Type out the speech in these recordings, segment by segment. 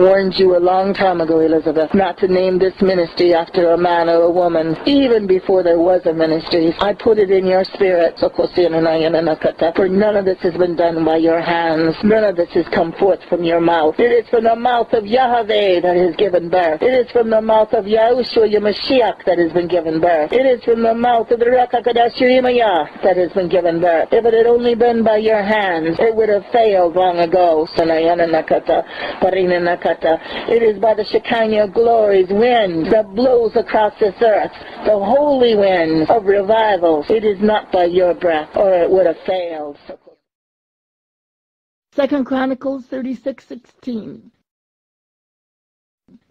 Warned you a long time ago, Elizabeth, not to name this ministry after a man or a woman, even before there was a ministry. I put it in your spirit, for none of this has been done by your hands. None of this has come forth from your mouth. It is from the mouth of Yahweh that has given birth. It is from the mouth of Yahushua Mashiach that has been given birth. It is from the mouth of the Rakakadashuyimaya that has been given birth. If it had only been by your hands, it would have failed long ago. It is by the Shekinah glory's wind that blows across this earth, the holy wind of revival. It is not by your breath, or it would have failed. Second Chronicles 36:16.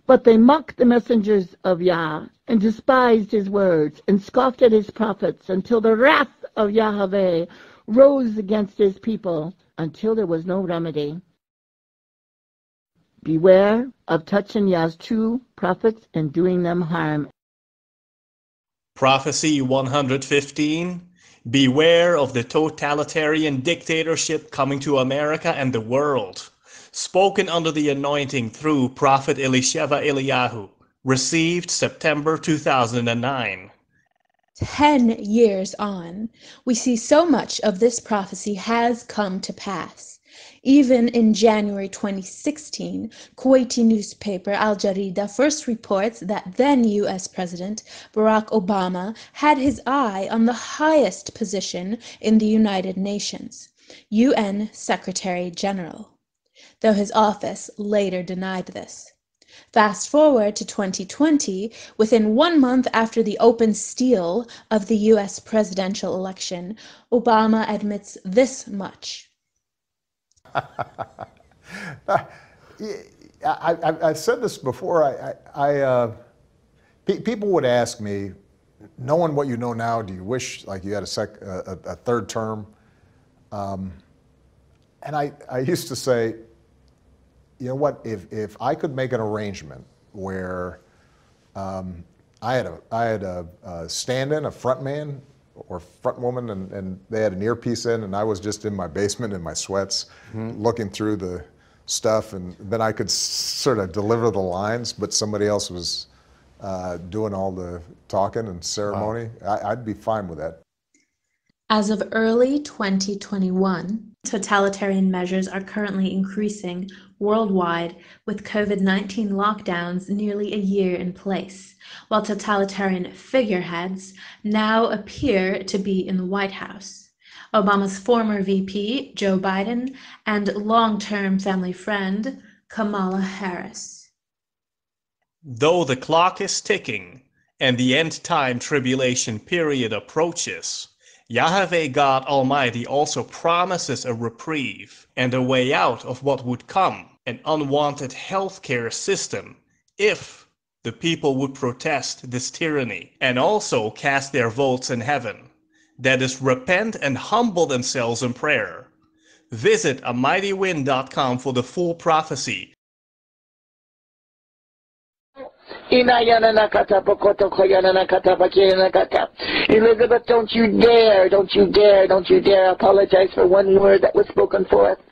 But they mocked the messengers of Yah and despised his words and scoffed at his prophets until the wrath of Yahweh rose against his people until there was no remedy. Beware of touching Yah's true prophets and doing them harm. Prophecy 115 Beware of the totalitarian dictatorship coming to America and the world. Spoken under the anointing through Prophet Elisheva Eliyahu. Received September 2009. Ten years on, we see so much of this prophecy has come to pass. Even in January 2016, Kuwaiti newspaper Al Jarida first reports that then U.S. President Barack Obama had his eye on the highest position in the United Nations, UN Secretary General, though his office later denied this. Fast forward to 2020, within one month after the open steal of the US presidential election, Obama admits this much. I, have said this before. I, I uh, pe people would ask me, knowing what you know now, do you wish like you had a, sec, a, a third term? Um, and I, I used to say, you know what? If if I could make an arrangement where um, I had a I had a, a stand-in, a front man, or front woman and, and they had an earpiece in and I was just in my basement in my sweats mm-hmm. looking through the stuff and then I could s- sort of deliver the lines but somebody else was uh, doing all the talking and ceremony. Wow. I, I'd be fine with that. As of early 2021, totalitarian measures are currently increasing worldwide with COVID 19 lockdowns nearly a year in place, while totalitarian figureheads now appear to be in the White House. Obama's former VP, Joe Biden, and long term family friend, Kamala Harris. Though the clock is ticking and the end time tribulation period approaches, Yahweh God Almighty also promises a reprieve and a way out of what would come, an unwanted healthcare system, if the people would protest this tyranny and also cast their votes in heaven. That is, repent and humble themselves in prayer. Visit amightywind.com for the full prophecy Elizabeth, don't you dare, don't you dare, don't you dare apologize for one word that was spoken forth.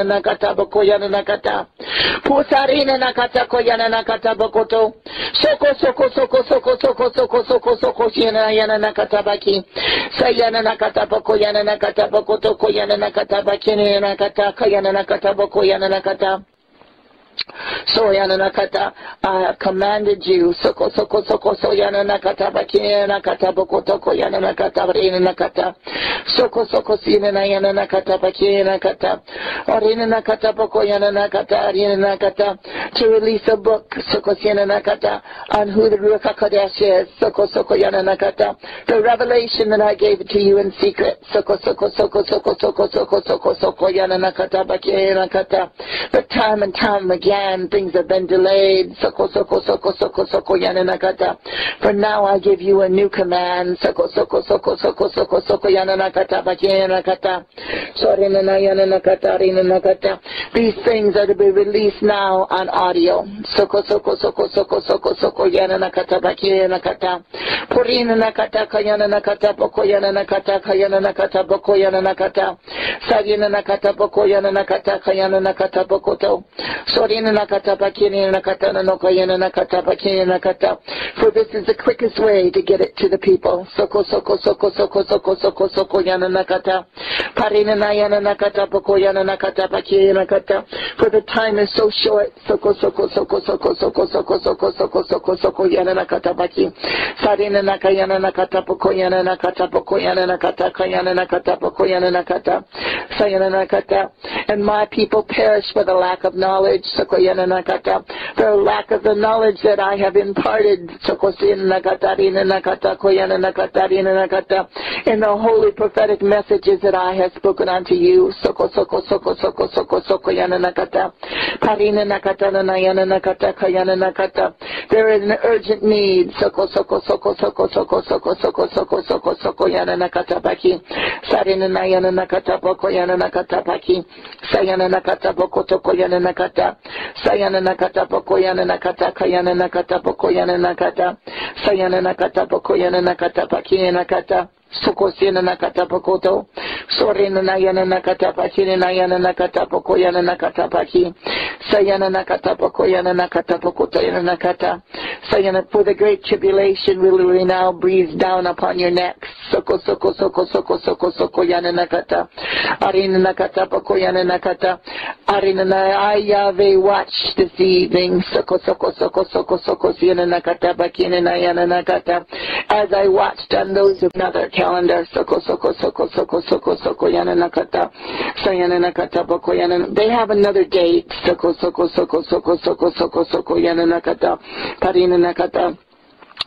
yana nakata boko yana nakata. Pusarine nakata ko yana nakata boko to. Soko soko soko soko soko soko soko soko shina yana nakata baki. Sayana nakata boko yana nakata boko to ko yana nakata baki yana nakata ko nakata boko yana nakata. Soyana nakata, I have commanded you. Soko soko soko soyana nakata bakina nakata boko toko yana nakata barina nakata. Soko soko sina yana nakata bakina nakata. Orina nakata boko yana nakata arina nakata. To release a book, soko sina nakata, on who the Ruach HaKodesh is. Soko soko yana nakata. The revelation that I gave to you in secret. Soko soko soko soko soko soko soko soko yana nakata bakina nakata. But time and time again, things have been delayed. Soko, soko, soko, soko, soko, yananakata. For now I give you a new command. Soko, soko, soko, soko, soko, soko, yananakata, bakiyanakata. Sorinana, yananakata, rinanakata. These things are to be released now on audio. Soko, soko, soko, soko, soko, soko, yananakata, bakiyanakata. Purinanakata, kayananakata, boko, yananakata, kayananakata, boko, yananakata. Sarinanakata, boko, yananakata, kayananakata, bokoto. Sorinanakata, For this is the quickest way to get it to the people. Soko, soko, soko, soko, soko, soko, soko, yananakata. Parinana, yananakata, boko, yananakata, bakiyanakata. For the time is so short. Soko, soko, soko, soko, soko, soko, soko, soko, soko, soko, yananakata, baki. Sarinanaka, yananakata, boko, yananakata, boko, yananakata, kayananakata, boko, yananakata. Sayananakata. And my people perish for the lack of knowledge. The lack of the knowledge that I have imparted in the holy prophetic messages that I have spoken unto you. There is an urgent need Sayana nakata pokoyana nakata kayana nakata pokoyana nakata. Sayana nakata pokoyana nakata pakiyana nakata. Sokosina nakata pokoto. Sorina nayana nakata pakina nayana nakata pokoyana nakata paki. Sayana nakata pokoyana nakata pokoto yana nakata. Sayana for the great tribulation will now breathe down upon your necks. Soko soko soko soko soko soko yana nakata, arina nakata pokoyana nakata, arina na ayave watch this evening. Soko soko soko soko soko bakina nayana nakata, as I watched on those of another calendar. Soko soko soko soko soko soko yana nakata. Sayana nakata boko yana. They have another date. Soko soko soko soko soko soko soko yana の中田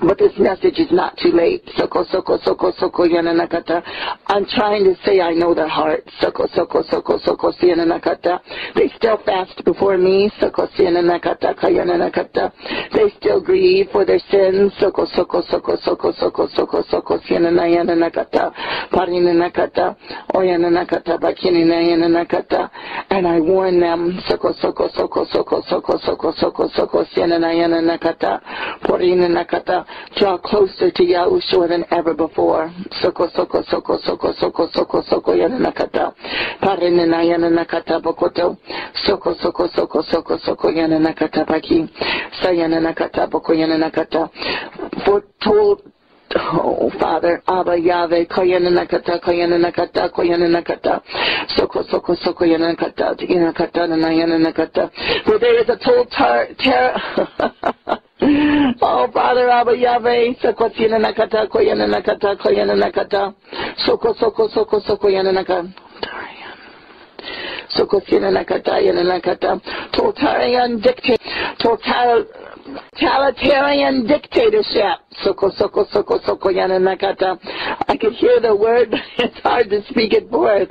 But this message is not too late. Soko soko soko soko yananakata. I'm trying to say I know their heart. Soko soko soko soko yananakata. They still fast before me. Soko yananakata kayananakata. They still grieve for their sins. Soko soko soko soko soko soko soko yananayananakata. Parinanakata. Oyananakata bakininayananakata. And I warn them. Soko soko soko soko soko soko soko soko yananayananakata. Porinanakata. Draw closer to Yahushua than ever before. Soko soko soko soko soko soko soko yananakata. Parinina yananakata bokoto. Soko soko soko soko soko yananakata baki. Sayananakata boko yananakata. Foretold Oh, Father, Abba, Yahweh, Koyananakata, Koyananakata, Koyananakata, Soko, Soko, Soko, Yanakata, Yanakata, nakata. where there is a total terror. Oh, Father Abba Yahweh, Sakwatsiyananakata, Koyananakata, Koyananakata, Soko, Soko, Soko, Soko, Yananaka. Sokosinanakata, Yananakata, totalitarian dictator, totalitarian dictatorship. Soko Soko Soko Soko Yana Nakata. I could hear the word, but it's hard to speak it forth.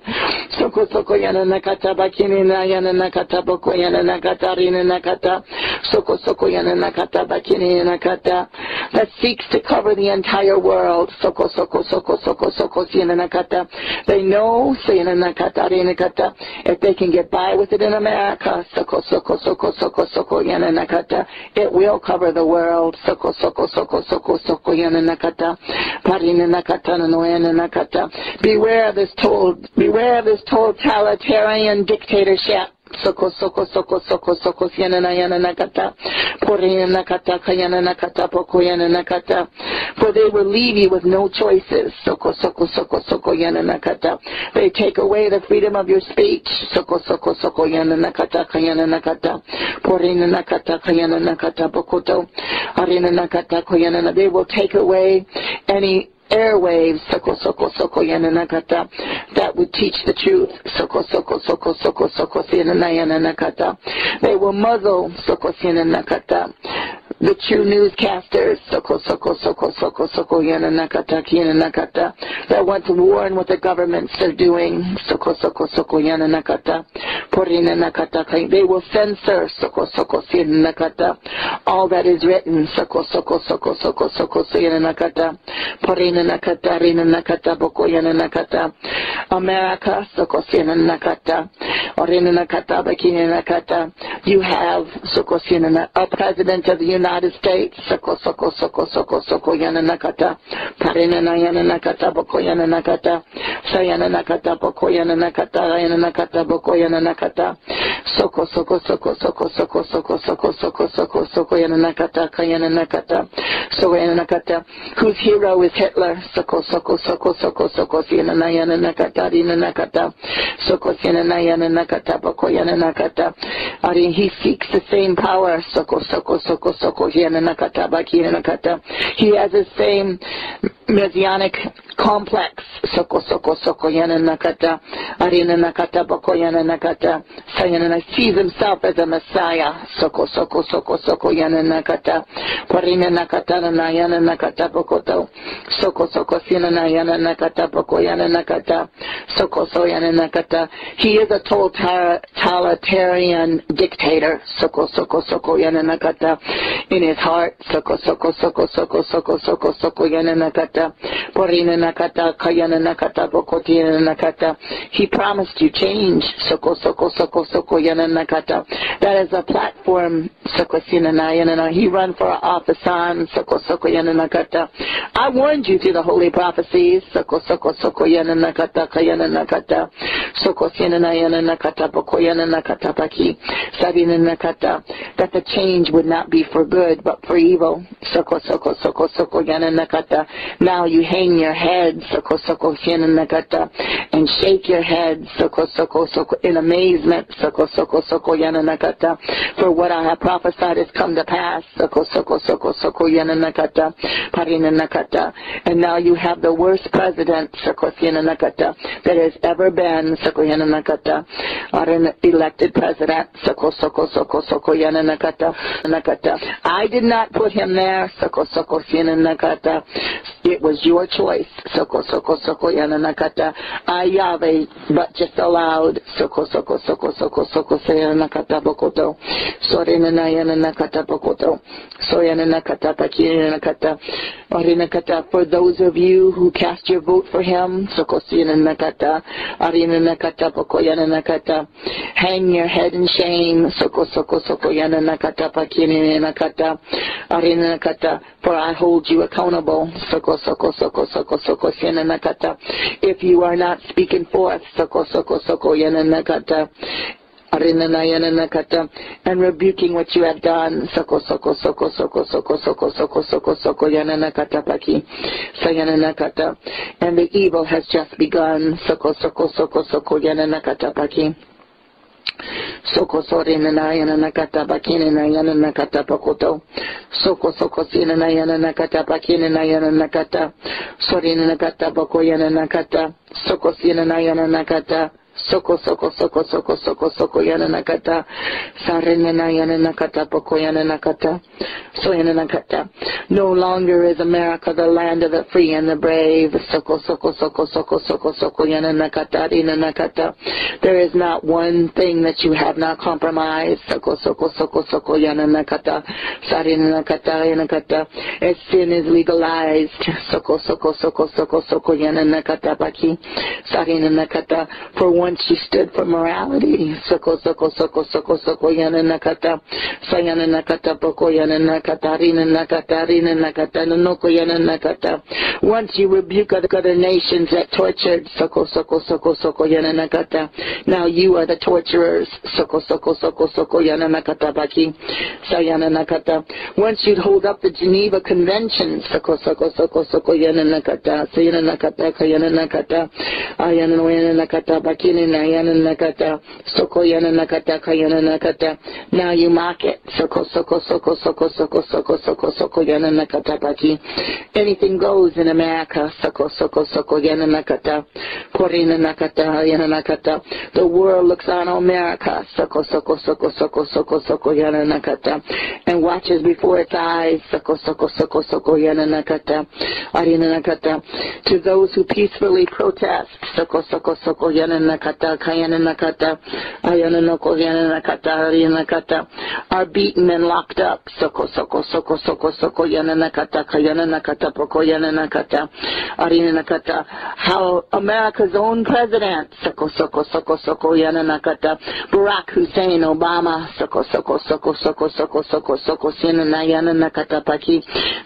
Soko Soko Yana Nakata Bakini na Yana Nakata Boko Yana Nakata Rina Nakata. Soko Soko Yana Nakata Bakini Nakata. That seeks to cover the entire world. Soko Soko Soko Soko Soko Yana Nakata. They know Sayana Nakata Rina Nakata. If they can get by with it in America, Soko Soko Soko Soko Soko Yana Nakata. It will cover the world. Soko Soko Soko Soko Beware of this totalitarian dictatorship. Soko soko soko soko soko siana na yana nakata. Porina nakata kayana nakata poko yana nakata. For they will leave you with no choices. Soko soko soko soko yana nakata. They take away the freedom of your speech. Soko soko soko yana nakata kayana nakata. Porina nakata kayana nakata pokoto. Arina nakata koyana. na- They will take away any airwaves, soko soko soko yananakata, that would teach the truth, soko soko soko soko soko sinanayananakata. They will muzzle soko sinanakata the true newscasters, soko soko soko soko soko yana nakata kina nakata, that want to warn what the governments are doing, soko soko soko yana nakata, porina nakata, they will censor soko soko yana nakata, all that is written, soko soko soko soko soko nakata, porina nakata, rina nakata, boko yana nakata, America, soko yana nakata, orina nakata, bakina nakata, you have soko yana a president of the United States, soko soko soko soko soko yana nakata, yana nakata, boko yana nakata, sayana nakata, boko yana nakata, yana nakata, boko yana nakata, soko soko soko soko soko soko soko soko soko soko yana nakata, kayana nakata, so yana nakata, whose hero is Hitler, soko soko soko soko soko yana na yana nakata, rina nakata, soko yana na yana nakata, boko yana nakata, he seeks the same power, soko soko soko soko he has the same messianic complex, soko soko soko yana nakata, arina nakata boko yana nakata, sayana sees himself as a messiah, soko soko soko soko yana nakata, parina nakata na yana nakata bokoto, soko soko sina na yana nakata boko yana nakata, soko so yana nakata. He is a totalitarian dictator, soko soko soko yana nakata, in his heart, soko soko soko soko soko soko soko yana nakata, porina nakata kayana nakata bokotina nakata. He promised you change, soko soko soko soko yana nakata. That is a platform, soko sina na na. He run for office on soko soko yana nakata. I warned you through the holy prophecies, soko soko soko yana nakata kayana nakata, soko sina na yana nakata boko yana nakata paki, sabina nakata. That the change would not be for good but for evil, soko soko soko soko yana nakata. Now you hang your head, soko soko yana nakata, and shake your head, soko soko soko in amazement, soko soko soko yana nakata. For what I have prophesied has come to pass, soko soko soko soko yana nakata, parina nakata. And now you have the worst president, soko yana nakata, that has ever been, soko yana nakata, or an elected president, soko soko soko soko yana nakata, nakata. I did not put him there, soko soko yana nakata. It was your choice, soko soko soko yananakata Yahweh, but just aloud soko soko soko soko soko sayananakata bokoto. Sorenana yananakata bokoto. Soyananakata pakiranakata arinakata for those of you who cast your vote for him soko siyananakata arinanakata pokoyananakata hang your head in shame. Soko soko soko yananakata pakiranakata arinanakata for I hold you accountable, soko soko soko soko soko nakata. If you are not speaking forth, soko soko soko nakata. And rebuking what you have done. Soko soko soko soko soko soko soko soko soko yananakata paki. Sayananakata. And the evil has just begun. Soko soko soko soko yananakata paki. Soko sorinana yanana katapa kinina yanana katapa koto. Soko soko sinana yanana katapa kinina yanana kata. Sorinana katapa ko yanana kata. Soko sinana yanana kata. Soko soko soko soko soko soko yana nakata. Sarena na yana nakata bako yana nakata. So yana nakata. No longer is America the land of the free and the brave. Soko soko soko soko soko soko yana nakata rina nakata. There is not one thing that you have not compromised. Soko soko soko soko yana nakata. Sarina nakata yana nakata. As sin is legalized. Soko soko soko soko soko yana nakata baki. Sarina nakata. For once you stood for morality. Soko soko soko soko soko yana nakata. Sayana nakata boko yana nakata rina nakata nanoko yana nakata. Once you rebuke other, nations that tortured soko soko soko soko yana nakata. Now you are the torturers. Soko soko soko soko yana nakata baki. Sayana nakata. Once you'd hold up the Geneva Convention. Soko soko soko soko yana nakata. Sayana nakata kayana nakata. Ayana nakata baki Purina Nayana Nakata, Soko Yana Nakata Kayana Nakata. Now you mock it. Soko Soko Soko Soko Soko Soko Soko Soko Yana Nakata Paki. Anything goes in America. Soko Soko Soko Yana Nakata. Purina Nakata Yana Nakata. The world looks on America. Soko Soko Soko Soko Soko Soko Yana Nakata. And watches before its eyes. Soko Soko Soko Soko Yana Nakata. Arina Nakata. To those who peacefully protest. Soko Soko Soko Yana Nakata. Kayana Nakata. Ayana Noko Yana Nakata. Arina Nakata. Are beaten and locked up. Soko Soko Soko Soko Soko Yana Nakata. Kayana Nakata. Poko Yana Nakata. Arina Nakata. How America's own president. Soko Soko Soko Soko Yana Nakata. Barack Hussein Obama. Soko Soko Soko Soko Soko Soko Soko Sina Nayana Nakata Paki.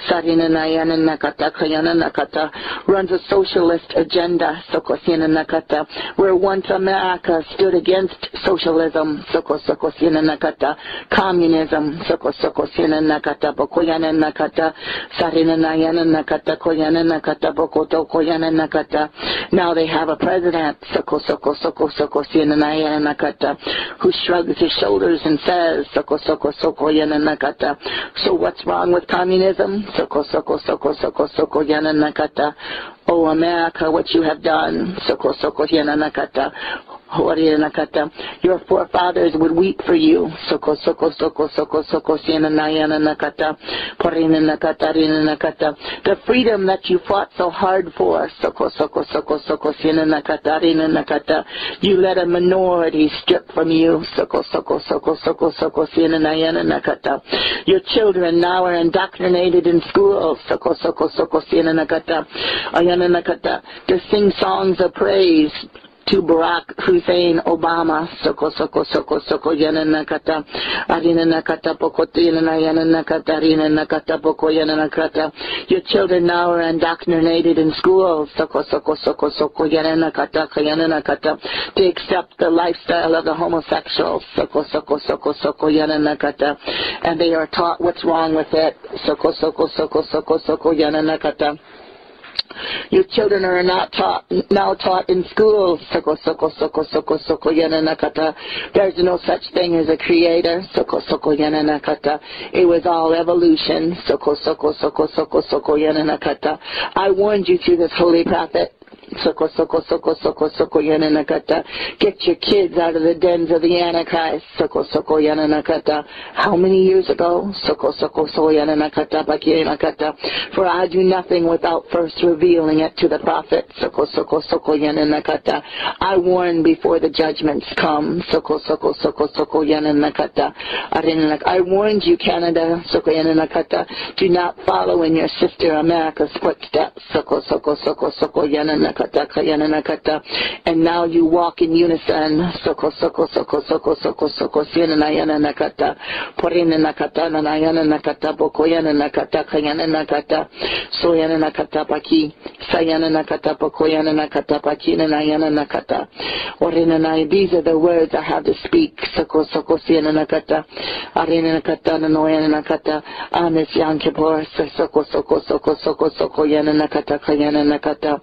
Sarina Nayana Nakata. Kayana Nakata. Runs a socialist agenda. Soko Sina Nakata. Where once America stood against socialism. Soko Soko Sina Nakata. Communism. Soko Soko Sina Nakata. Bokoyana Nakata. Sarina Nayana Nakata. Koyana Nakata. Bokoto Koyana Nakata. Now they have a president. Soko Soko Soko Soko Sina Nayana Nakata. Who shrugs his shoulders and says. Soko Soko Soko Yana Nakata. So what's wrong with communism? Soko Soko Soko Soko Soko Yana Nakata. Oh America, what you have done. Soko Soko Yana Nakata. Nakata. Your forefathers would weep for you. Soko soko soko soko soko siena nakata. The freedom that you fought so hard for. Soko soko soko soko siena nakata. You let a minority strip from you. Soko soko soko soko soko siena nakata. Your children now are indoctrinated in schools. Soko soko soko siena nakata. Ayana nakata. To sing songs of praise to Barack Hussein Obama, soko soko soko soko yana nakata, arina nakata pokotina na yana nakata, arina nakata poko yana nakata. Your children now are indoctrinated in schools, soko soko soko soko nakata, kayana nakata, to accept the lifestyle of the homosexuals, soko soko soko soko yana nakata, and they are taught what's wrong with it, soko soko soko soko soko yana nakata. Your children are not taught now taught in schools. Soko soko soko soko soko yana nakata. There's no such thing as a creator. Soko soko yana nakata. It was all evolution. Soko soko soko soko soko yana nakata. I warned you through this holy prophet. Soko soko soko soko soko yana nakata. Get your kids out of the dens of the Antichrist. Soko soko yana nakata. How many years ago? Soko soko soko yana nakata bakire nakata. For I do nothing without first revealing it to the prophet. Soko soko soko yana nakata. I warn before the judgments come. Soko soko soko soko yana nakata. I warned you, Canada. Soko yana nakata. Do not follow in your sister America's footsteps. Soko soko soko soko yana nakata. And now you walk in unison. Soko soko soko soko soko soko siena nayana nakata. Porina nakata nanayana nakata bokoyana nakata kayana nakata. Soyana nakata paki. Sayana nakata bokoyana nakata paki nanayana nakata. Orina nay. These are the words I have to speak. Soko soko siena nakata. Arina nakata nanoyana nakata. Amis Yom Soko soko soko soko soko yana nakata kayana nakata.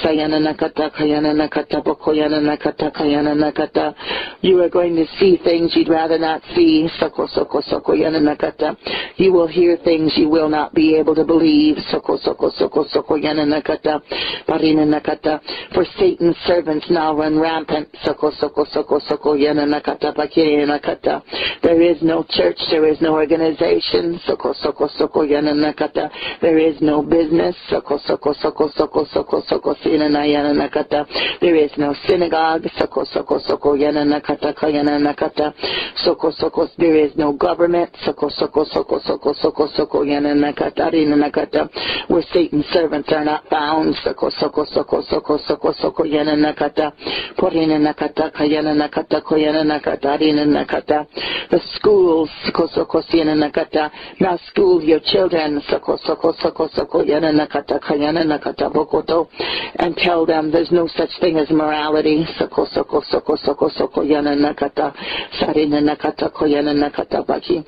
Sayana nakata kayana nakata bokoyana nakata kayana nakata. You are going to see things you'd rather not see. Soko soko soko yana nakata. You will hear things you will not be able to believe. Soko soko soko soko yana nakata. Parina nakata. For Satan's servants now run rampant. Soko soko soko soko yana nakata pakiri nakata. There is no church. There is no organization. Soko soko soko yana nakata. There is no business. Soko soko soko soko soko soko sina yana nakata. There is no synagogue. Soko soko soko yana nakata kayana. Soko soko. There is no government. Soko soko soko soko soko soko yana nakata. Where Satan's servants are not found. Soko soko soko soko soko soko yana nakata. Porina nakata kayana nakata koyana nakata rina. The schools. Soko soko yana nakata. Now school your children. Soko soko soko soko yana nakata kayana bokoto. And tell them there's no such thing as morality. Soko soko soko soko soko yana nakata sarina nakata koyana nakata baki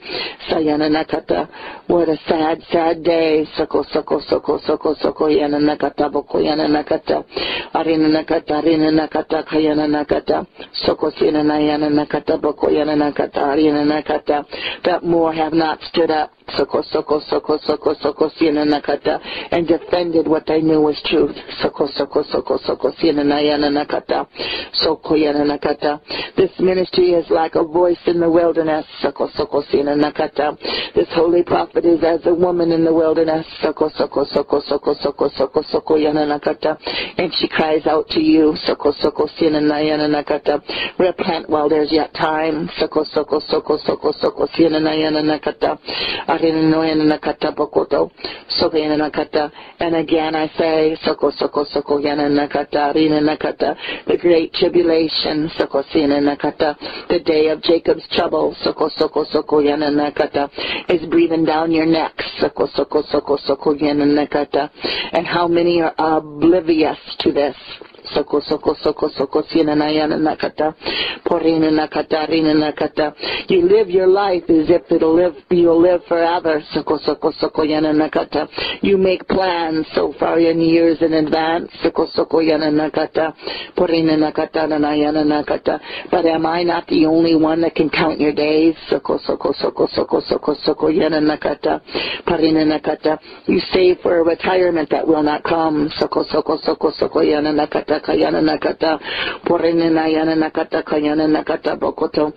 sayana nakata. What a sad sad day. Soko soko soko soko soko yana nakata boko yana nakata arina nakata arina nakata kayana nakata soko sina nayana nakata boko yana nakata arina nakata. That more have not stood up. Soko soko soko soko soko nakata and defended what they knew was truth. Soko soko soko soko nakata soko yana nakata. This ministry is like a voice in the wilderness. Soko soko nakata. This holy prophet is as a woman in the wilderness. Soko soko soko soko soko soko soko yana nakata. And she cries out to you. Soko soko nakata. Repent while there's yet time. Soko soko soko soko soko nakata. Arinoyana nakata bokoto. Soko yana nakata. And again I say, soko soko soko yana nakata. Arina nakata. The great tribulation. Soko sina nakata. The day of Jacob's trouble. Soko soko soko yana nakata. Is breathing down your neck. Soko soko soko soko yana nakata. And how many are oblivious to this? Soko soko soko soko sina nayana nakata. Porina nakata rina nakata. You live your life as if it'll live you'll live forever. Soko soko soko yana nakata. You make plans so far in years in advance. Soko soko yana nakata. Porina nakata nayana nakata. But am I not the only one that can count your days? Soko soko soko soko soko soko yana nakata. Parina nakata. You save for a retirement that will not come. Soko soko soko soko yana nakata kayana nakata. Porina nayana nakata kayana nakata bokoto.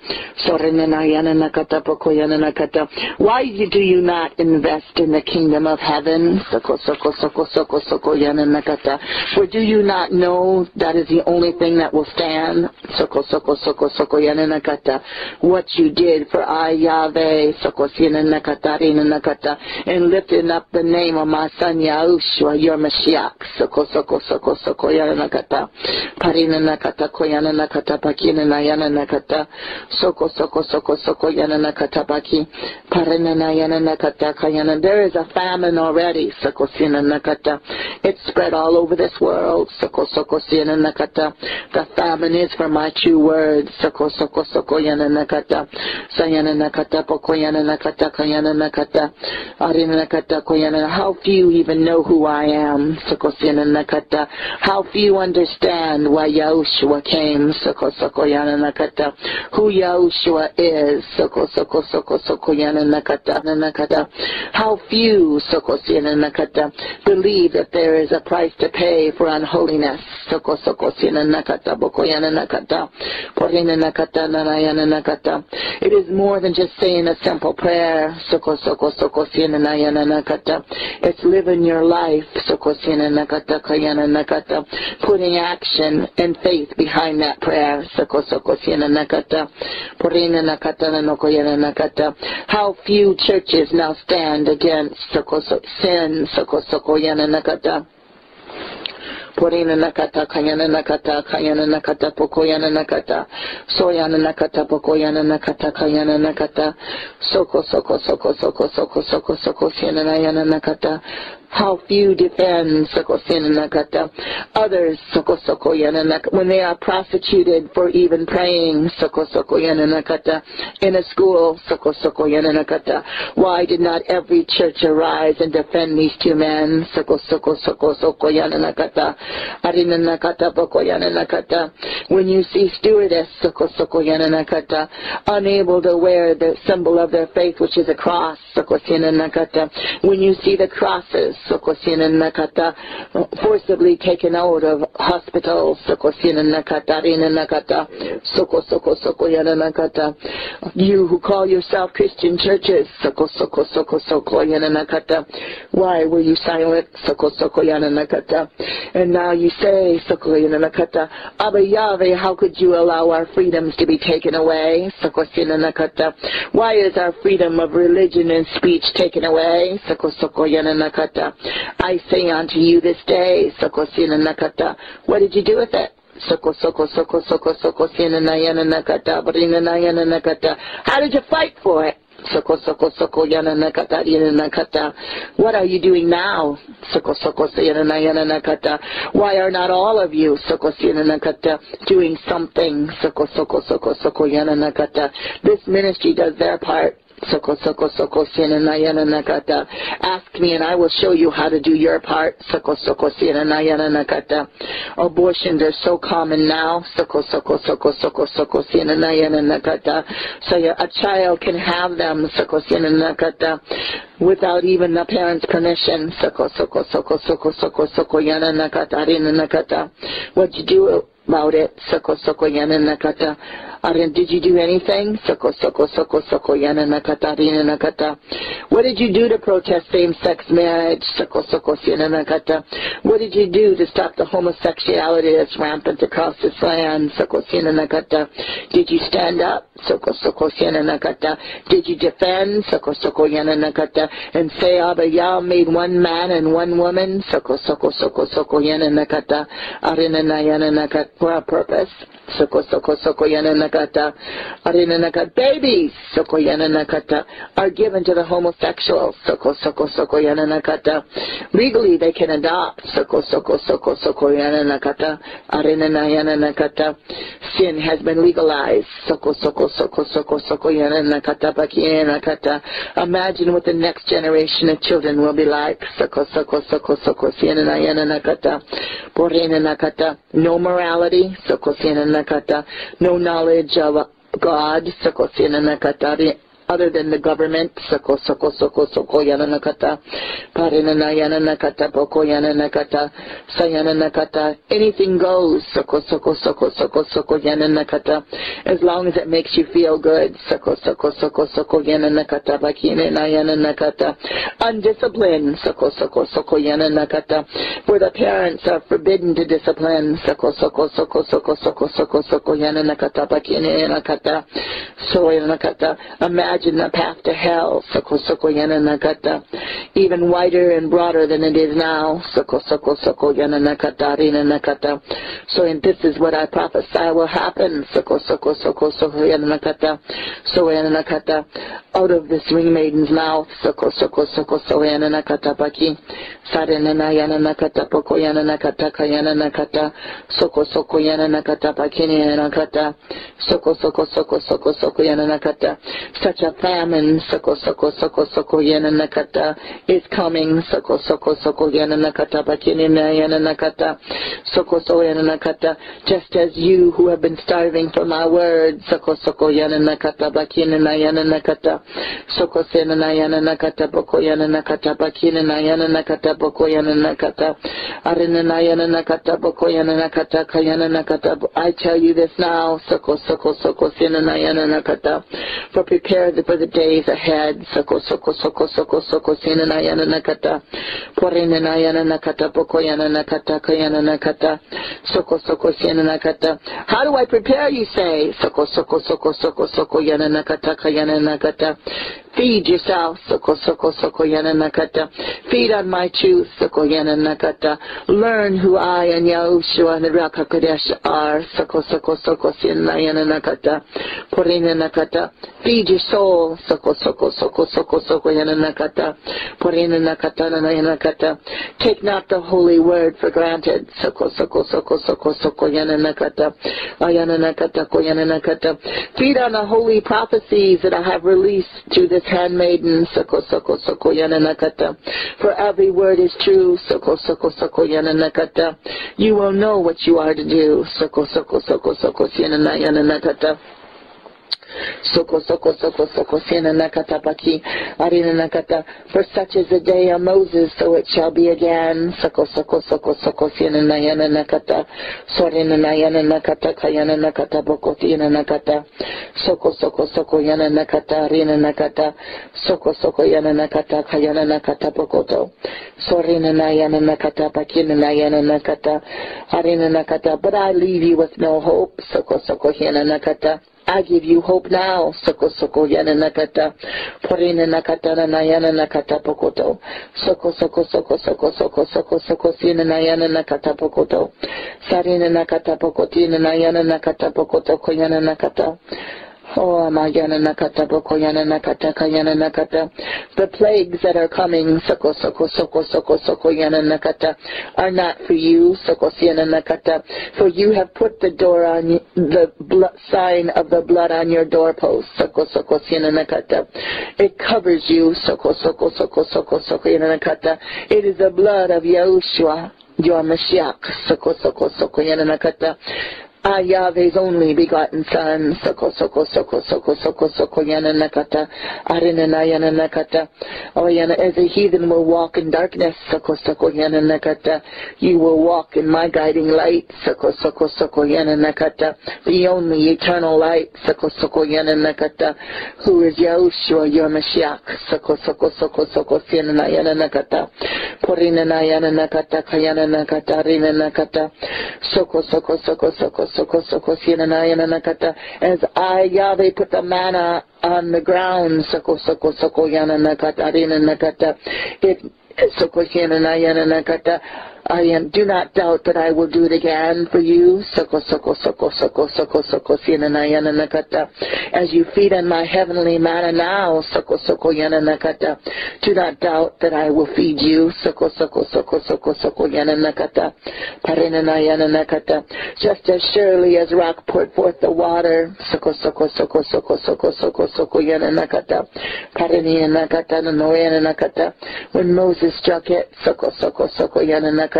Sorina nayana nakata bokoyana nakata. Why do you not invest in the kingdom of heaven? Soko soko soko soko soko yana nakata. For do you not know that is the only thing that will stand? Soko soko soko soko yana nakata. What you did for I Yahweh, soko sina nakata rina nakata, and lifting up the name of my son Yahushua, your Mashiach. Soko soko soko soko yana nakata. Nakata nakata nayana nakata. Soko soko soko soko nakata paki. Nakata. There is a famine already. Soko nakata. It's spread all over this world. Soko soko nakata. The famine is for my true words. Soko soko soko nakata. Nakata nakata nakata. Nakata. How few even know who I am. Soko nakata. How few understand why Yahushua came. Soko soko yana nakata. Who Yahushua is. Soko soko soko soko yana nakata nakata. How few soko sina nakata believe that there is a price to pay for unholiness. Soko soko sina nakata boko yana nakata. Porina nakata nanayana nakata. It is more than just saying a simple prayer. Soko soko soko nayana nakata. It's living your life. Soko sina nakata kayana nakata. Putting action and faith behind that prayer. How few churches now stand against sin. Porina nakata, kayana nakata, kayana nakata, pokoyana nakata, soyana nakata, pokoyana nakata, kayana nakata, soko soko soko soko soko soko soko siana nakata. How few defend soko siana nakata. Others soko soko yana nakata. When they are prosecuted for even praying soko soko yana nakata in a school soko soko yana nakata. Why did not every church arise and defend these two men? Soko soko soko soko yana nakata. When you see stewardess nakata unable to wear the symbol of their faith, which is a cross soko siana nakata. When you see the crosses forcibly taken out of hospitals. You who call yourself Christian churches soko soko soko soko yana nakata. Why were you silent? And now you say, Abba Yahweh, how could you allow our freedoms to be taken away? Why is our freedom of religion and speech taken away? I say unto you this day, Sokosina Nakata, what did you do with it? Soko soko soko soko soko sina nayana nakata brina nayana nakata. How did you fight for it? Soko soko soko yana nakata yana nakata. What are you doing now? Soko soko yana yana nakata. Why are not all of you soko yana nakata doing something? Soko soko soko soko yana nakata. This ministry does their part. Soko soko soko nakata. Ask me and I will show you how to do your part. Soko soko nakata. Abortions are so common now. Soko soko soko soko soko nakata. So a child can have them. Soko nakata. Without even the parent's permission. Soko soko soko soko soko soko yana nakata nakata. What'd you do about it? Soko soko yana nakata. Arin, did you do anything? Soko, soko, soko, soko, yana nakata, rina nakata. What did you do to protest same-sex marriage? Soko, soko, yana nakata. What did you do to stop the homosexuality that's rampant across this land? Soko, yana nakata. Did you stand up? Soko, soko, yana nakata. Did you defend? Soko, soko, yana nakata. And say, Abba Yah made one man and one woman? Soko, soko, soko, soko, yana nakata. Arina yana nakata. For a purpose. Soko, soko, soko, yana nakata. Babies, soko, yana are given to the homosexuals. Soko, soko, soko, yana. Legally, they can adopt. Soko, soko, soko, soko, yana nakata. Yana. Sin has been legalized. Soko, soko, soko, soko, soko, yana nakata. Imagine what the next generation of children will be like. Soko, soko, soko, soko, yana nakata. No morality. Soko, siena nakata. No knowledge of God. Other than the government. Soko soko soko soko nakata. Parinana yana nakata boko yana nakata. Sayana nakata. Anything goes. Soko soko soko soko soko yana nakata. As long as it makes you feel good. Soko soko soko soko yana nakata. Bakine na yana nakata. Undisciplined. Soko soko soko yana nakata. Where the parents are forbidden to discipline. Soko soko soko soko soko soko soko yana nakata. Bakine nakata. So yana nakata. Imagine the path to hell, soko soko yana nakata, even wider and broader than it is now, soko soko soko yana nakata, rina nakata. So and this is what I prophesy will happen, soko soko soko soko yana nakata, so yana nakata, out of this ring maiden's mouth, soko soko soko so yana nakata paki, sarena yana nakata poko yana nakata kayana nakata, soko soko yana nakata pakini yana nakata, soko soko soko soko soko yana nakata, such a famine, soko soko soko soko yana nakata, is coming, soko soko soko yana nakata, bakini na yana nakata, soko so yana nakata, just as you who have been starving for my word, soko soko yana nakata, bakini na yana nakata, soko sena na yana nakata, boko yana nakata, bakini na yana nakata, boko yana nakata, arina na yana nakata, boko yana nakata, kayana nakata, I tell you this now, soko soko soko sena na yana nakata, for prepare the, for the days ahead. Soko soko soko soko soko sina na yana nakata. Porina na yana nakata poko yana nakata kayana nakata. Soko soko sina nakata. How do I prepare you say? Soko soko soko soko soko yana nakata kayana nakata. Feed yourself, soko soko soko yana nakata. Feed on my truth, soko yana nakata. Learn who I and Yahushua and the Ruach HaKodesh are, soko soko soko sina yana nakata. Porina nakata. Feed your soul, soko soko soko soko soko yana nakata. Porina nakata na yana nakata. Take not the holy word for granted, soko soko soko soko soko yana nakata. Ayana nakata ko yana nakata. Feed on the holy prophecies that I have released to this handmaiden, soko soko soko yana nakata. For every word is true, soko soko soko yana nakata. You will know what you are to do, soko soko soko soko yana yana nakata. Soko soko soko soko sina nakata baki arina nakata. For such is the day of Moses, so it shall be again. Soko soko soko soko sina nayana nakata. Sorina nayana nakata kayana nakata bokotina nakata. Soko soko soko yana nakata arina nakata. Soko soko yana nakata kayana nakata bokoto. Sorina nayana nakata bakina nayana nakata. Arina nakata. But I leave you with no hope. Soko soko yana nakata. I give you hope now. Soko soko yana nakata. Porina nakata na nayana nakata pokoto. Soko soko soko soko soko soko soko sina nayana nakata pokoto. Sarina nakata pokotina nayana nakata pokoto koyana nakata. Oh, Nakata. Oh, the plagues that are coming, Soko Soko Soko Soko Nakata, are not for you, Soko Nakata. For you have put the door on the blood, sign of the blood on your doorpost, Soko Soko Nakata. It covers you, Soko Soko Soko Soko Nakata. It is the blood of Yahushua, your Mashiach, Soko Soko Soko Nakata. Ah, Yahweh's only begotten Son, Soko Soko Soko Soko Soko Soko Yana Nakata, Arinana Yana Nakata. Oh Yana, as a heathen will walk in darkness, Soko Soko Yana Nakata, you will walk in my guiding light, Soko Soko Soko Yana Nakata, the only eternal light, Soko Soko Yana Nakata, who is Yahushua, your Mashiach, Soko Soko Soko Soko Yana Yana Nakata, Porinana Yana Nakata, Kayana Nakata, Rina Nakata, Soko Soko Soko Soko As I Yahweh put the manna on the ground. It. I am, do not doubt that I will do it again for you. Soko Soko Soko Soko Soko Soko Sienana Nakata. As you feed on my heavenly manna now, Soko Soko Yana Nakata. Do not doubt that I will feed you. Soko Soko Soko Soko Soko Yana Nakata. Parinana Yana Nakata. Just as surely as rock poured forth the water. Soko Soko Soko Soko Soko Soko Soko Yana Nakata. Parini Nakata Noena Nakata. When Moses struck it, Soko Soko Soko Yana Nakata.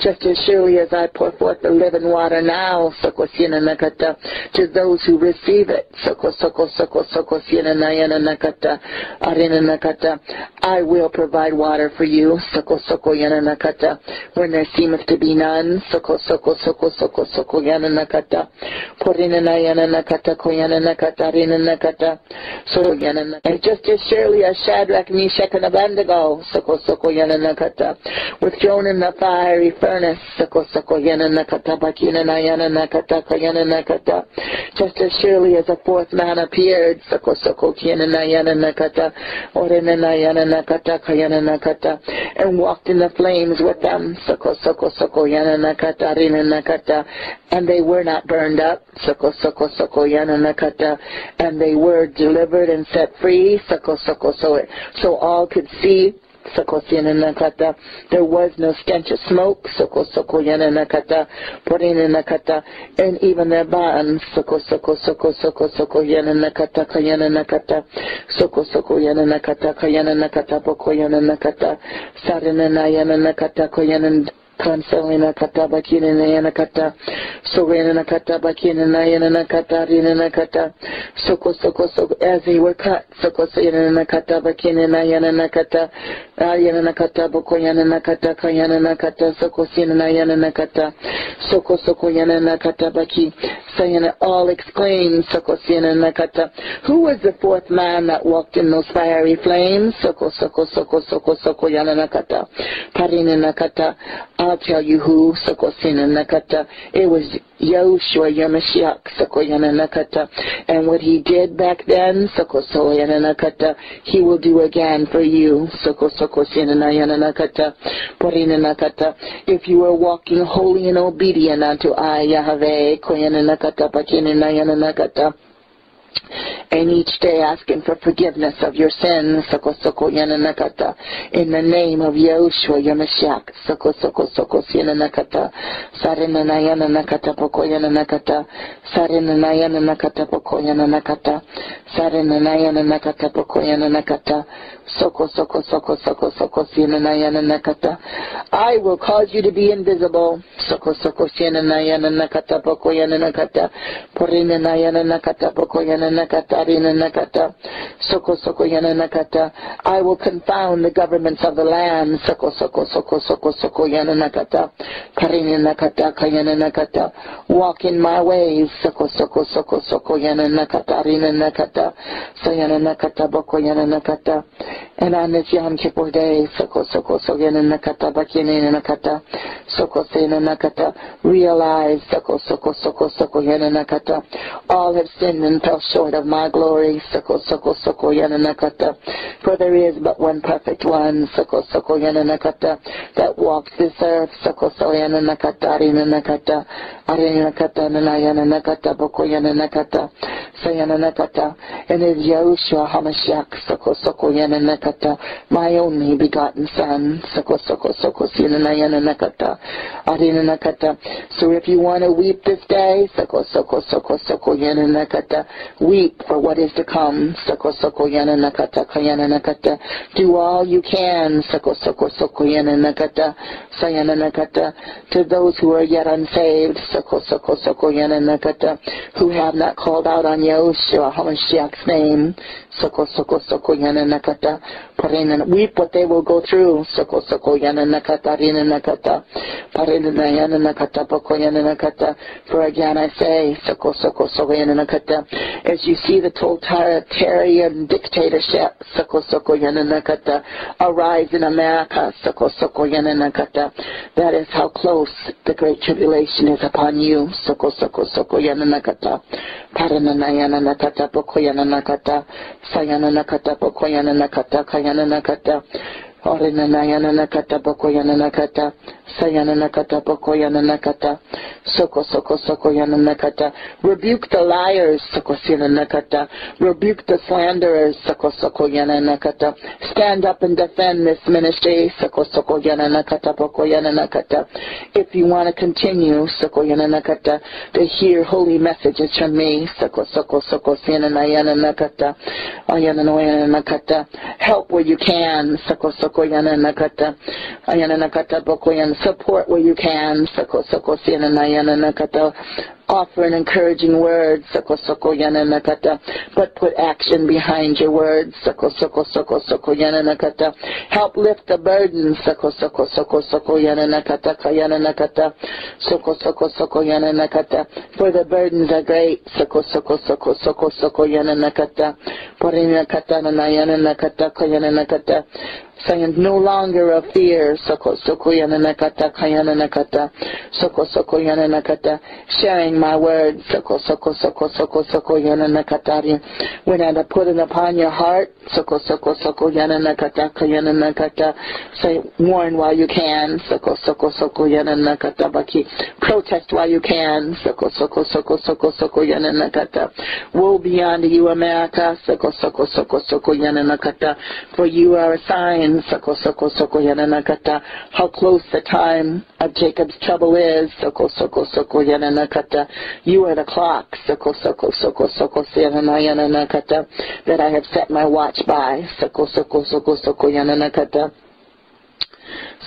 Just as surely as I pour forth the living water now, Soko Siena Nakata. To those who receive it, Soko Soko Soko Soko Siena Nayana Nakata. Arina Nakata. I will provide water for you, Soko Soko Yana Nakata. When there seemeth to be none, Soko Soko Soko Soko Soko Yana Nakata. Porina Nayana Nakata Koyana Nakata Rina Nakata. Soko Yana Nakata. And just as surely as Shadrach, Meshach, and Abednego, Soko Soko Yana Nakata, in the fiery furnace. Just as surely as a fourth man appeared, and walked in the flames with them, and they were not burned up, and they were delivered and set free, so all could see Soko There was no stench of smoke, Soko Soko Yana Nakata, Porina Nakata, and even their bonds, Soko Soko Soko Soko Soko Yana Nakata, Soko Yana Kansalina kata bakina nayana kata Sorena nakata bakina nayana nakata rina nakata Soko soko soko as they were cut Soko sayana nakata bakina nayana nakata Ayana nakata bokoyana nakata kayana nakata Soko sina nayana nakata Soko soko yana nakata baki Sayana all exclaimed Soko sina nakata Who was the fourth man that walked in those fiery flames? Soko soko soko soko soko yana nakata Parina nakata I'll tell you who, Sokosina Nakata. It was Yahushua HaMashiach, Sokoyana Nakata. And what he did back then, Sokosoyana Nakata, he will do again for you, Sokosokosina Nayana Nakata, Porina Nakata. If you are walking holy and obedient unto I, Yahweh, Koyana Nakata, Pakina Nayana Nakata and each day asking for forgiveness of your sins, in the name of Yahushua HaMashiach, Soko Poko Poko Poko. I will cause you to be invisible, Soko Soko Poko Soko Soko Yana Nakata. I will confound the governments of the land, Soko Soko Soko Soko Soko Yana Nakata, Karina Nakata Kayana Nakata. Walk in my ways, Soko Soko Soko Soko Yana Nakata Rina Nakata, Sayana Nakata Boko Yana Nakata. And on this Yom Kippur day, Soko Soko Sogena Nakata bakinanakata, Soko Sena Nakata, realize Soko Soko Soko Soko Yena Nakata, all have sinned and fell short of my glory. Soko soko soko yananakata. For there is but one perfect one. Soko soko yananakata. That walks this earth. Soko so yananakata arinanakata. Arinanakata nanayananakata boko yananakata. Sayananakata. And is Yahushua HaMashiach. Soko soko yananakata. My only begotten son. Soko soko soko sinanayananakata. Arinanakata. So if you want to weep this day, soko soko soko soko yananakata. Weep for what is to come. Soko soko yananakata kayananakata. Do all you can. Soko soko soko yananakata. Sayananakata. To those who are yet unsaved. Soko soko soko yananakata. Who have not called out on Yahushua HaMashiach's name. Soko soko soko yananakata. Parina. Weep what they will go through. Soko soko yananakata rinanakata. Parina yananakata poko yananakata. For again I say, soko soko soko yananakata. As you see the totalitarian dictatorship, soko soko yananakata, arise in America, soko soko yananakata. That is how close the great tribulation is upon you, soko soko soko yananakata. Paranana Karran nan yanana tata poco yanana kata yanana la kata poco yanana kata yanana na kata Sayananakata bokoyananakata. Soko soko soko yananakata. Rebuke the liars, soko sinanakata. Rebuke the slanderers, soko soko yananakata. Stand up and defend this ministry, soko soko yananakata bokoyananakata. If you want to continue, soko yananakata, to hear holy messages from me, soko soko soko sinanayananakata. Ayananayananakata. Help where you can, soko soko yananakata. Ayananakata bokoyan. Support where you can, soko soko sinanayananakata. Offer an encouraging word, soko soko yananakata, but put action behind your words, soko soko soko soko yananakata. Help lift the burden, soko soko soko soko yananakata kayananakata, soko soko soko yananakata. For the burdens are great, soko soko soko soko soko yananakata, parinakata nanayananakata kayananakata saying no longer of fear, soko soko yananakata kayananakata, soko soko sharing my words, soko soko soko soko soko when I put it upon your heart, soko soko soko yananakata kayananakata, say warn while you can, soko soko soko baki, protest while you can, soko soko soko soko soko woe beyond you America, soko soko soko soko for you are a sign Soko soko soko yananakata. How close the time of Jacob's trouble is. Soko soko soko yananakata. You are the clock. Soko soko soko soko yananakata. That I have set my watch by. Soko soko soko soko yananakata.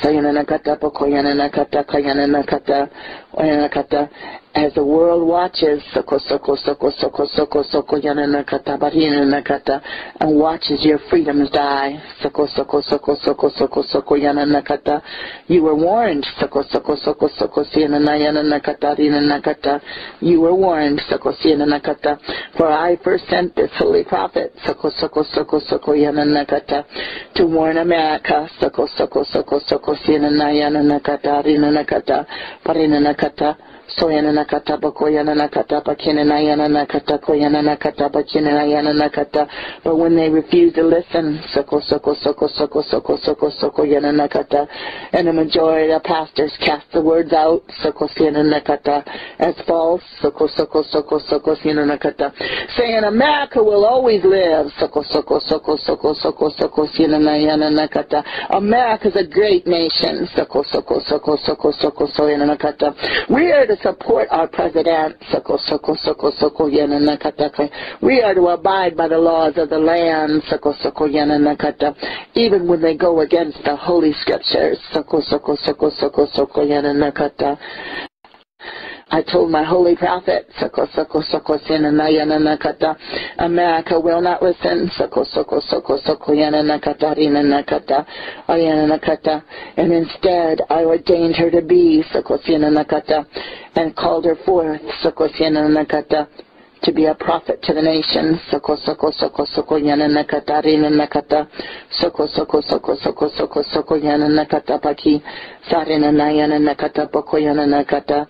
Sayananakata poko yananakata kayananakata yananakata as the world watches soko soko soko soko soko soko yananakata barinanakata and watches your freedoms die soko soko soko soko soko soko yananakata you were warned soko soko soko soko yananakata rinanakata you were warned soko yananakata for I first sent this holy prophet soko soko soko soko yananakata to warn America soko soko soko soko yananakata rinanakata parinanakata Soyananakata bakoyananakata bakinanayananakata koyananakata bakinanayananakata. But when they refuse to listen, soko soko soko soko soko soko soko yananakata, and the majority of pastors cast the words out, soko yananakata, as false, soko soko soko soko yananakata, saying America will always live, soko soko soko soko soko soko yananakata. America's a great nation, soko soko soko soko soko soko yananakata. We are to support our president. Soko, soko, soko, soko, yana, nakata. We are to abide by the laws of the land. Soko, soko, yana, nakata. Even when they go against the holy scriptures. Soko, soko, soko, soko, soko, yana, nakata. I told my holy prophet, Soko Soko Soko Nakata, America will not listen, Soko Soko Soko Soko Yana Nakata Rina Nakata, Ayana oh, Nakata, and instead I ordained her to be Soko Sina Nakata, and called her forth, Soko Sina Nakata, to be a prophet to the nations. Soko soko soko soko yana nakata rina nakata. Soko soko soko soko soko soko yana nakata paki. Sarina nayana nakata boko yana nakata.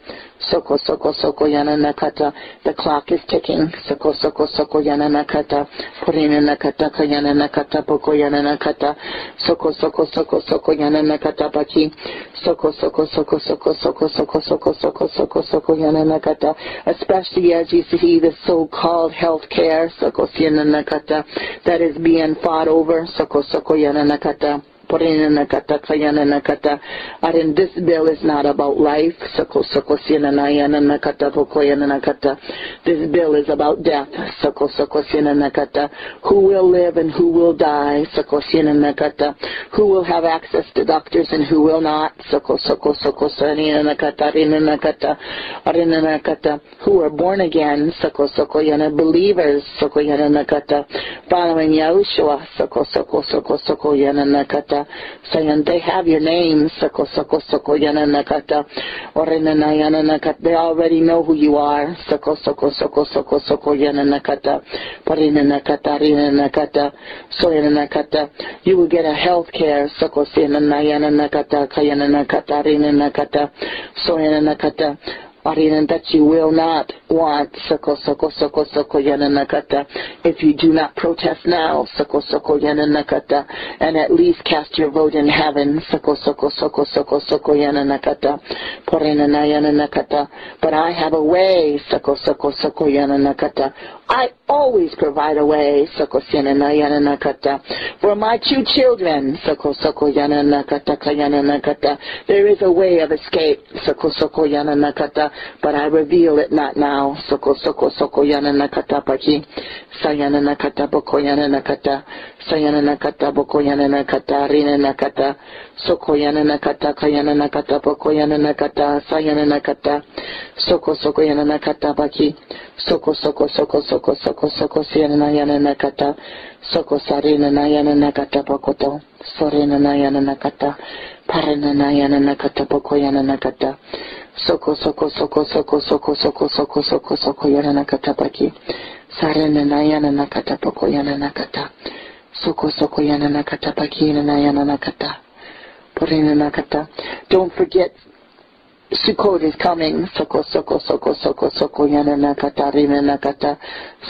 Soko soko soko yana nakata. The clock is ticking. Soko soko soko yana nakata. Purina nakata kayana nakata poko yana nakata. Soko soko soko soko yana nakata paki. Soko soko soko soko soko soko soko soko soko soko yana nakata. Especially as you see the so-called health care soko yana nakata that is being fought over. Soko soko yana nakata. This bill is not about life. This bill is about death. Who will live and who will die. Who will have access to doctors and who will not. Who are born again. Believers. Following Yahushua. Nakata saying they have your name, Soko Soko Soko Yana Nakata, Orenana Yana Nakata. They already know who you are, Soko Soko Soko Soko Soko Yana Nakata, Parina Nakata, Rina Nakata, Soyana Nakata. You will get a health care, Soko Sina Yana Nakata, Kayana Nakata, Rina Nakata, Soyana Nakata. Arina, that you will not want soko soko soko soko yana nakata if you do not protest now soko soko yana nakata and at least cast your vote in heaven soko soko soko soko soko yana nakata porena yana nakata but I have a way soko soko soko yana nakata I always provide a way soko yana nakata for my two children soko soko yana nakata there is a way of escape soko soko yana nakata but I reveal it not now. Soko soko soko yana nakata paki. Sayana nakata boko yana nakata. Sayana nakata boko yana nakata. Rina nakata. Soko yana nakata kayana nakata boko yana nakata. Sayana nakata. Soko soko yana nakata paki. Soko soko soko soko soko soko sayana yana nakata. Soko sarina yana nakata bokoto. Sorina yana nakata. Parina yana nakata boko yana nakata. Soko soko soko soko soko soko soko soko soko yana nakata paki. Sarena nayana nakata poko yana nakata. Soko soko yana nakata paki yana yana nakata. Porina nakata. Don't forget Sukkot is coming. Soko, soko, soko, soko, soko, yananakata, rinanakata,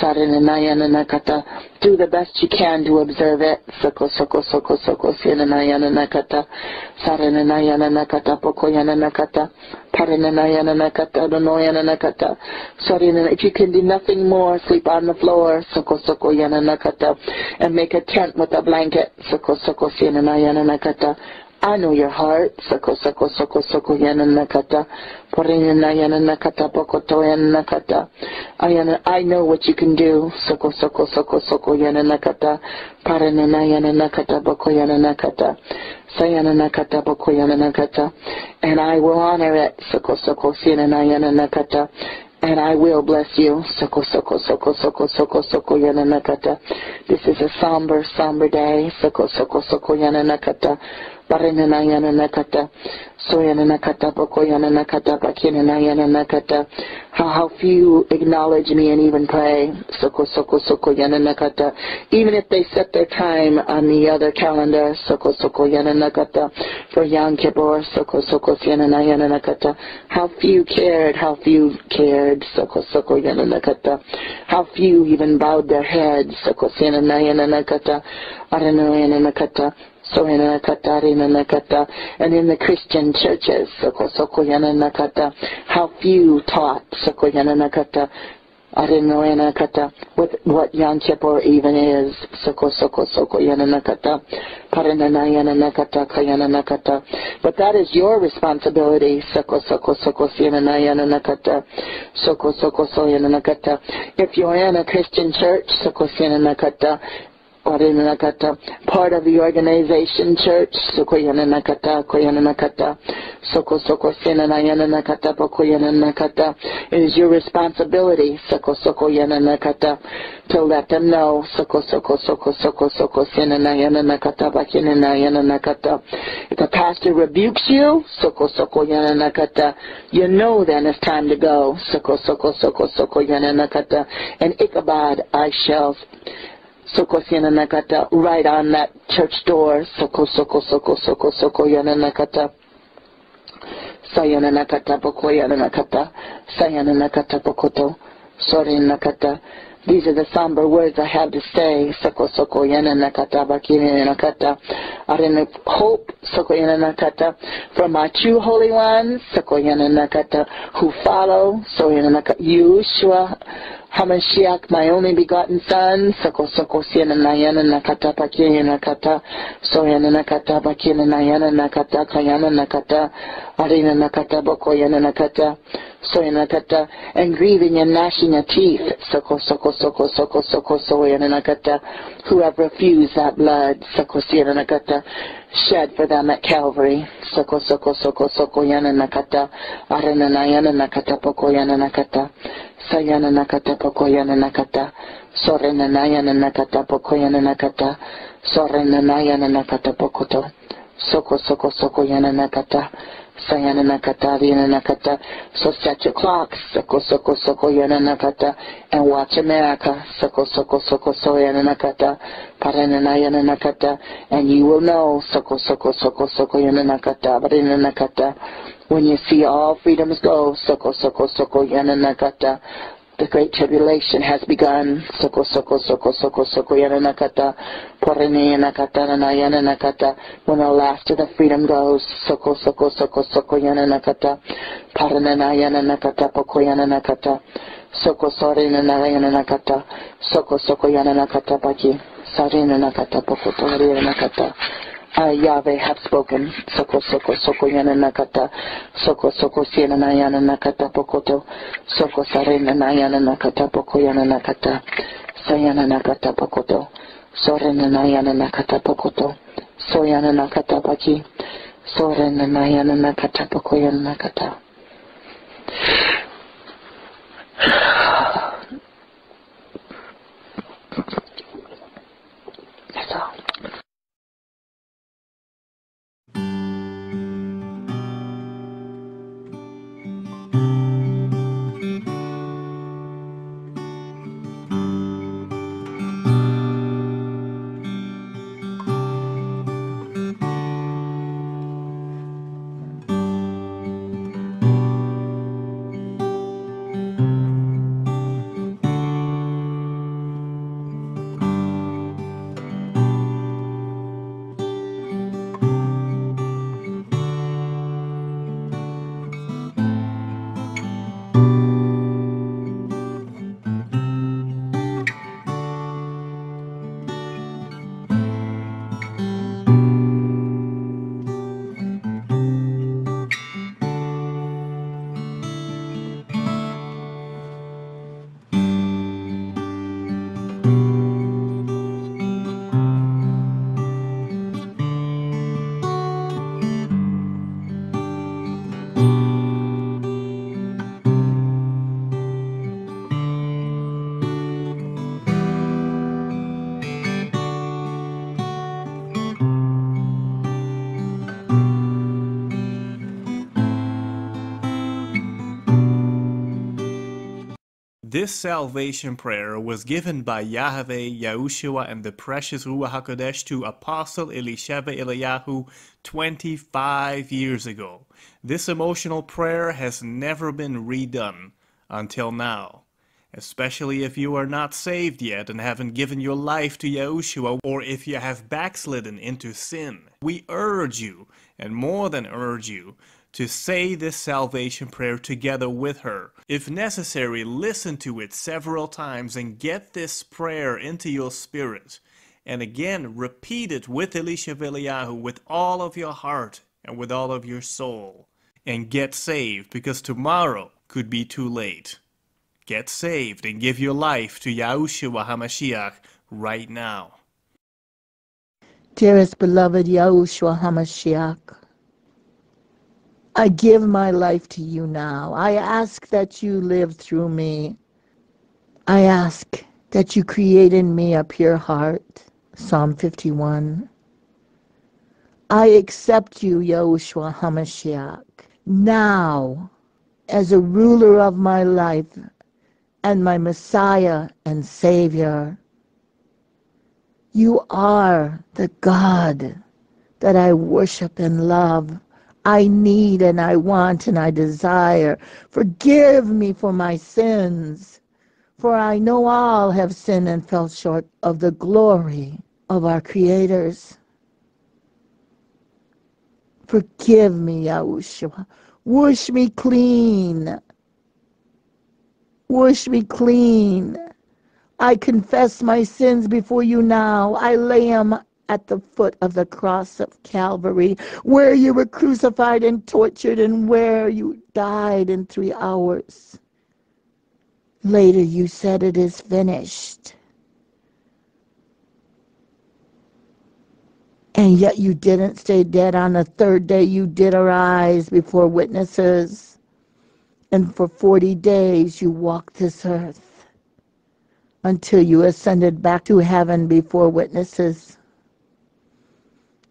nakata. Do the best you can to observe it. Soko, soko, soko, soko, sinanayananakata, nakata. pokoyananakata, parinanayananakata, nakata. sarinana. If you can do nothing more, sleep on the floor. Soko, soko, yananakata. And make a tent with a blanket. Soko, soko, nakata. I know your heart. Soko soko soko soko yana nakata. Porina na yana nakata pokoto yana nakata. Ayana, I know what you can do. Soko soko soko soko yana nakata. Parina na yana nakata boko yana nakata. Sayana nakata boko yana nakata. And I will honor it. Soko soko sina na yana nakata and I will bless you. Soko soko soko soko soko soko yana nakata. This is a somber, somber day. Soko soko soko yana nakata. Parinana yana nakata. Soyana nakata boko yana nakata. Pakinana yana nakata. How, few acknowledge me and even pray. Soko soko soko yana nakata. Even if they set their time on the other calendar. Soko soko yana nakata. For Yom Kippur. Soko soko yana yana nakata. How few cared. How few cared. Soko soko yana nakata. How few even bowed their heads. Soko yana yana nakata. Arana yana so and in the Christian churches, how few taught what, what Yom Kippur even is. Soko soko soko yananakata. Parananayananakata kayananakata. But that is your responsibility. Soko soko soko siyananayananakata. Soko soko soyananakata. If you're in a Christian church, soko siyananakata. Part of the organization church, Sukoyana Nakata, Koyana Nakata, Soko Soko Sena Nayana Nakata, Pokoyana Nakata, it is your responsibility, Soko Soko Yana Nakata, to let them know, Soko Soko Soko Soko Soko Sena Nayana Nakata, Bakina Nayana Nakata. If the pastor rebukes you, Soko Soko Yana Nakata, you know then it's time to go, Soko Soko Soko Soko Yana Nakata, and Ichabod, I shall Soko Siena Nakata, right on that church door. Soko Soko Soko Soko Soko Yana Nakata. Sayana nakata bokoyana nakata. Sayana nakata bokoto. Sori nakata. These are the somber words I have to say. Soko soko yana nakata bakini nakata. Arene hope soko yana nakata from my true holy ones. Soko yana nakata who follow. So yana nakata. Yeshua Hamashiach, my only begotten son. Soko soko siena nayana nakata bakini nakata. So yana nakata kayana nakata. Arena nakata boko yana nakata. Soyanakata, and grieving and gnashing of teeth, soko soko soko soko soko soyanakata, who have refused that blood, soko siyanakata, shed for them at Calvary, soko soko soko soko yanakata, arananayana nakata poko yanakata, sayana nakata poko yanakata, sorenanayana nakata poko yanakata, sorenanayana nakata pokoto, soko soko soko yanakata, Sayana Nakata, Vina Nakata. So set your clocks, Soko Soko Soko Yana Nakata, and watch America, Soko Soko Soko Soyana Nakata, Paranana Yana Nakata, and you will know, Soko Soko Soko Soko Yana Nakata, Parana Nakata, when you see all freedoms go, Soko Soko Soko Yana Nakata, the great tribulation has begun. Soko soko soko soko soko yana nakata. Porene na yana nakata. When the last of the freedom goes. Soko soko soko soko yana nakata. Parana yana nakata poko yana nakata. Soko sorena yana nakata. Soko soko yana nakata paki. Sarena nakata poko tori nakata. Uh, Yahweh have spoken. Soko soko soko yana nakata. Soko soko siena nayana nakata pokoto. Soko sarena nayana nakata poko yana nakata. Sayana nakata pokoto. Sorena nayana nakata pokoto. Soyana nakata paki. Sorena nayana nakata poko yana nakata. This salvation prayer was given by Yahweh, Yahushua, and the precious Ruach HaKodesh to Apostle Elisheva Eliyahu 25 years ago. This emotional prayer has never been redone until now, especially if you are not saved yet and haven't given your life to Yahushua, or if you have backslidden into sin. We urge you, and more than urge you, to say this salvation prayer together with her. If necessary, listen to it several times and get this prayer into your spirit. And again, repeat it with Elisheva Eliyahu with all of your heart and with all of your soul. And get saved because tomorrow could be too late. Get saved and give your life to Yahushua HaMashiach right now. Dearest beloved Yahushua HaMashiach, I give my life to you now. I ask that you live through me. I ask that you create in me a pure heart. Psalm 51. I accept you, Yahushua HaMashiach, now as a ruler of my life and my Messiah and Savior. You are the God that I worship and love. I need and I want and I desire. Forgive me for my sins, for I know all have sinned and fell short of the glory of our creators. Forgive me, Yahushua. Wash me clean. Wash me clean. I confess my sins before you now. I lay them at the foot of the cross of Calvary, where you were crucified and tortured, and where you died in three hours. Later, you said it is finished. And yet, you didn't stay dead. On the third day, you did arise before witnesses. And for 40 days, you walked this earth until you ascended back to heaven before witnesses.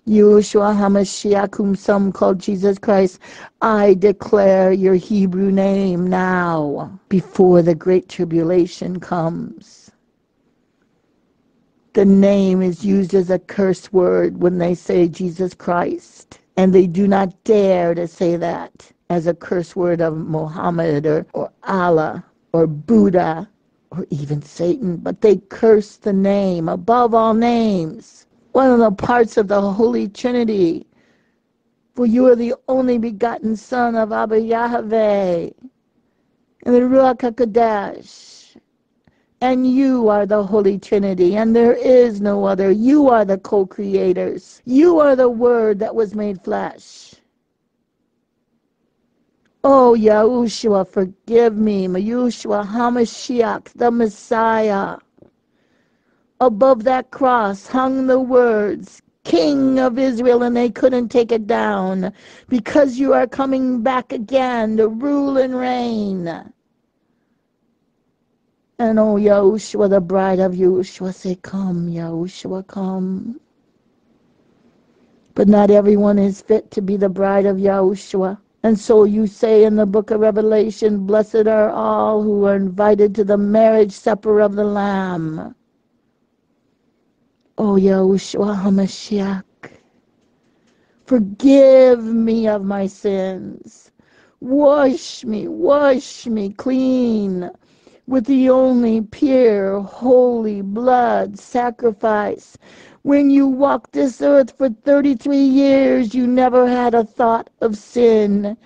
Yeshua HaMashiach, whom some call Jesus Christ, I declare your Hebrew name now before the great tribulation comes. The name is used as a curse word when they say Jesus Christ, and they do not dare to say that as a curse word of Muhammad or, or Allah or Buddha or even Satan, but they curse the name above all names one of the parts of the Holy Trinity. For you are the only begotten Son of Abba Yahweh and the Ruach HaKodesh. And you are the Holy Trinity, and there is no other. You are the co creators. You are the Word that was made flesh. Oh, Yahushua, forgive me. Yahushua HaMashiach, the Messiah. Above that cross hung the words, King of Israel, and they couldn't take it down because you are coming back again to rule and reign. And oh, Yahushua, the bride of Yahushua, say, Come, Yahushua, come. But not everyone is fit to be the bride of Yahushua. And so you say in the book of Revelation, Blessed are all who are invited to the marriage supper of the Lamb. Oh, Yahushua HaMashiach, forgive me of my sins. Wash me, wash me clean with the only pure, holy blood sacrifice. When you walked this earth for 33 years, you never had a thought of sin.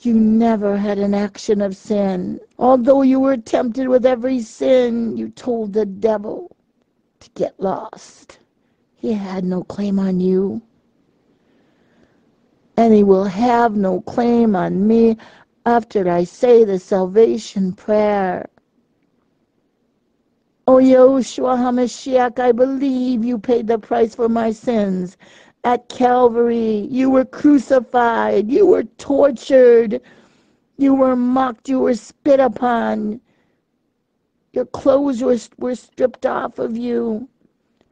You never had an action of sin. Although you were tempted with every sin, you told the devil, to get lost. He had no claim on you. And he will have no claim on me after I say the salvation prayer. O Yahushua HaMashiach, I believe you paid the price for my sins. At Calvary, you were crucified, you were tortured, you were mocked, you were spit upon, your clothes were, were stripped off of you.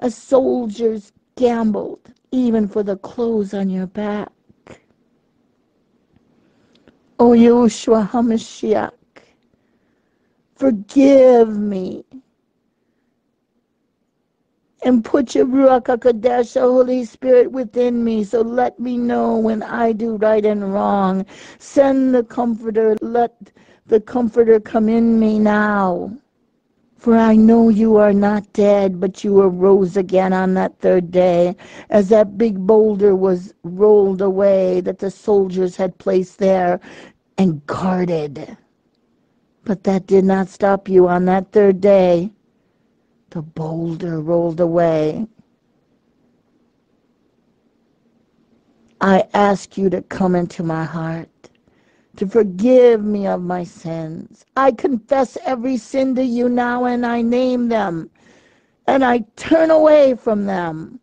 A soldiers gambled even for the clothes on your back. O Yahushua HaMashiach, forgive me and put your Ruach HaKodesh, the Holy Spirit, within me. So let me know when I do right and wrong. Send the Comforter. Let the Comforter come in me now. For I know you are not dead, but you arose again on that third day, as that big boulder was rolled away that the soldiers had placed there and guarded. But that did not stop you on that third day. The boulder rolled away. I ask you to come into my heart to forgive me of my sins. I confess every sin to you now and I name them and I turn away from them.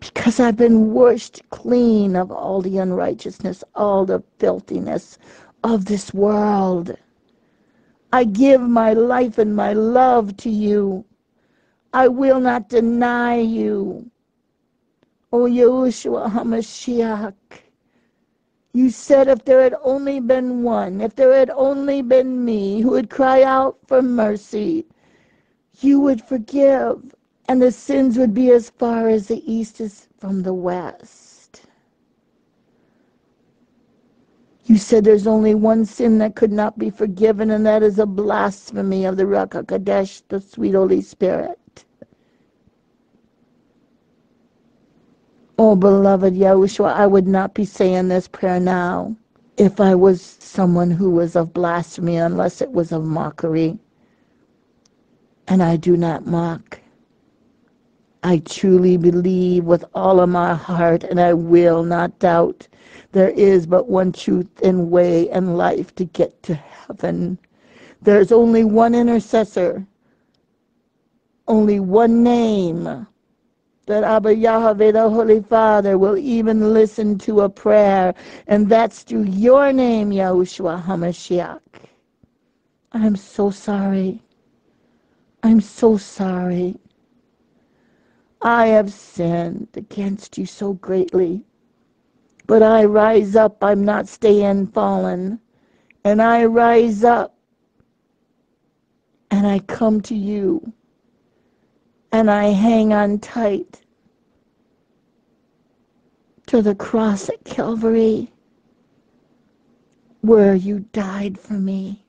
Because I've been washed clean of all the unrighteousness, all the filthiness of this world. I give my life and my love to you. I will not deny you. O Yahushua HaMashiach, you said if there had only been one, if there had only been me who would cry out for mercy, you would forgive and the sins would be as far as the east is from the west. You said there's only one sin that could not be forgiven, and that is a blasphemy of the Ruach HaKodesh, the sweet Holy Spirit. Oh, beloved Yahushua, I would not be saying this prayer now if I was someone who was of blasphemy, unless it was of mockery. And I do not mock. I truly believe with all of my heart, and I will not doubt, there is but one truth and way and life to get to heaven. There's only one intercessor, only one name that Abba Yahweh, the Holy Father, will even listen to a prayer, and that's through your name, Yahushua HaMashiach. I'm so sorry. I'm so sorry. I have sinned against you so greatly. But I rise up, I'm not staying fallen. And I rise up and I come to you and I hang on tight to the cross at Calvary where you died for me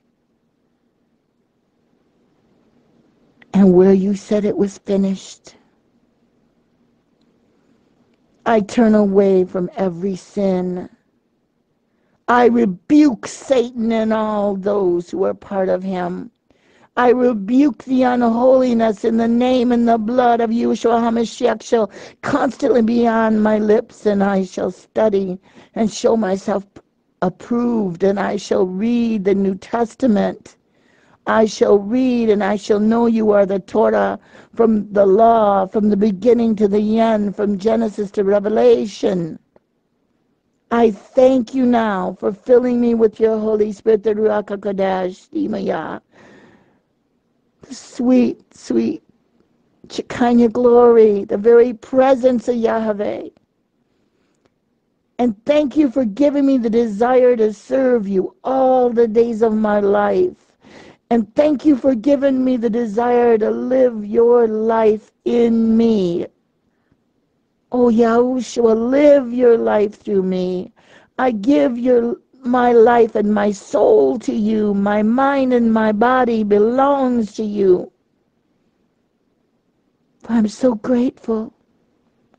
and where you said it was finished. I turn away from every sin. I rebuke Satan and all those who are part of him. I rebuke the unholiness in the name and the blood of Yeshua HaMashiach shall constantly be on my lips, and I shall study and show myself approved, and I shall read the New Testament I shall read and I shall know you are the Torah from the law, from the beginning to the end, from Genesis to Revelation. I thank you now for filling me with your Holy Spirit, the Ruach HaKodesh, Imaya. Sweet, sweet Shekinah glory, the very presence of Yahweh. And thank you for giving me the desire to serve you all the days of my life. And thank you for giving me the desire to live your life in me. Oh, Yahushua, live your life through me. I give your my life and my soul to you. My mind and my body belongs to you. I'm so grateful.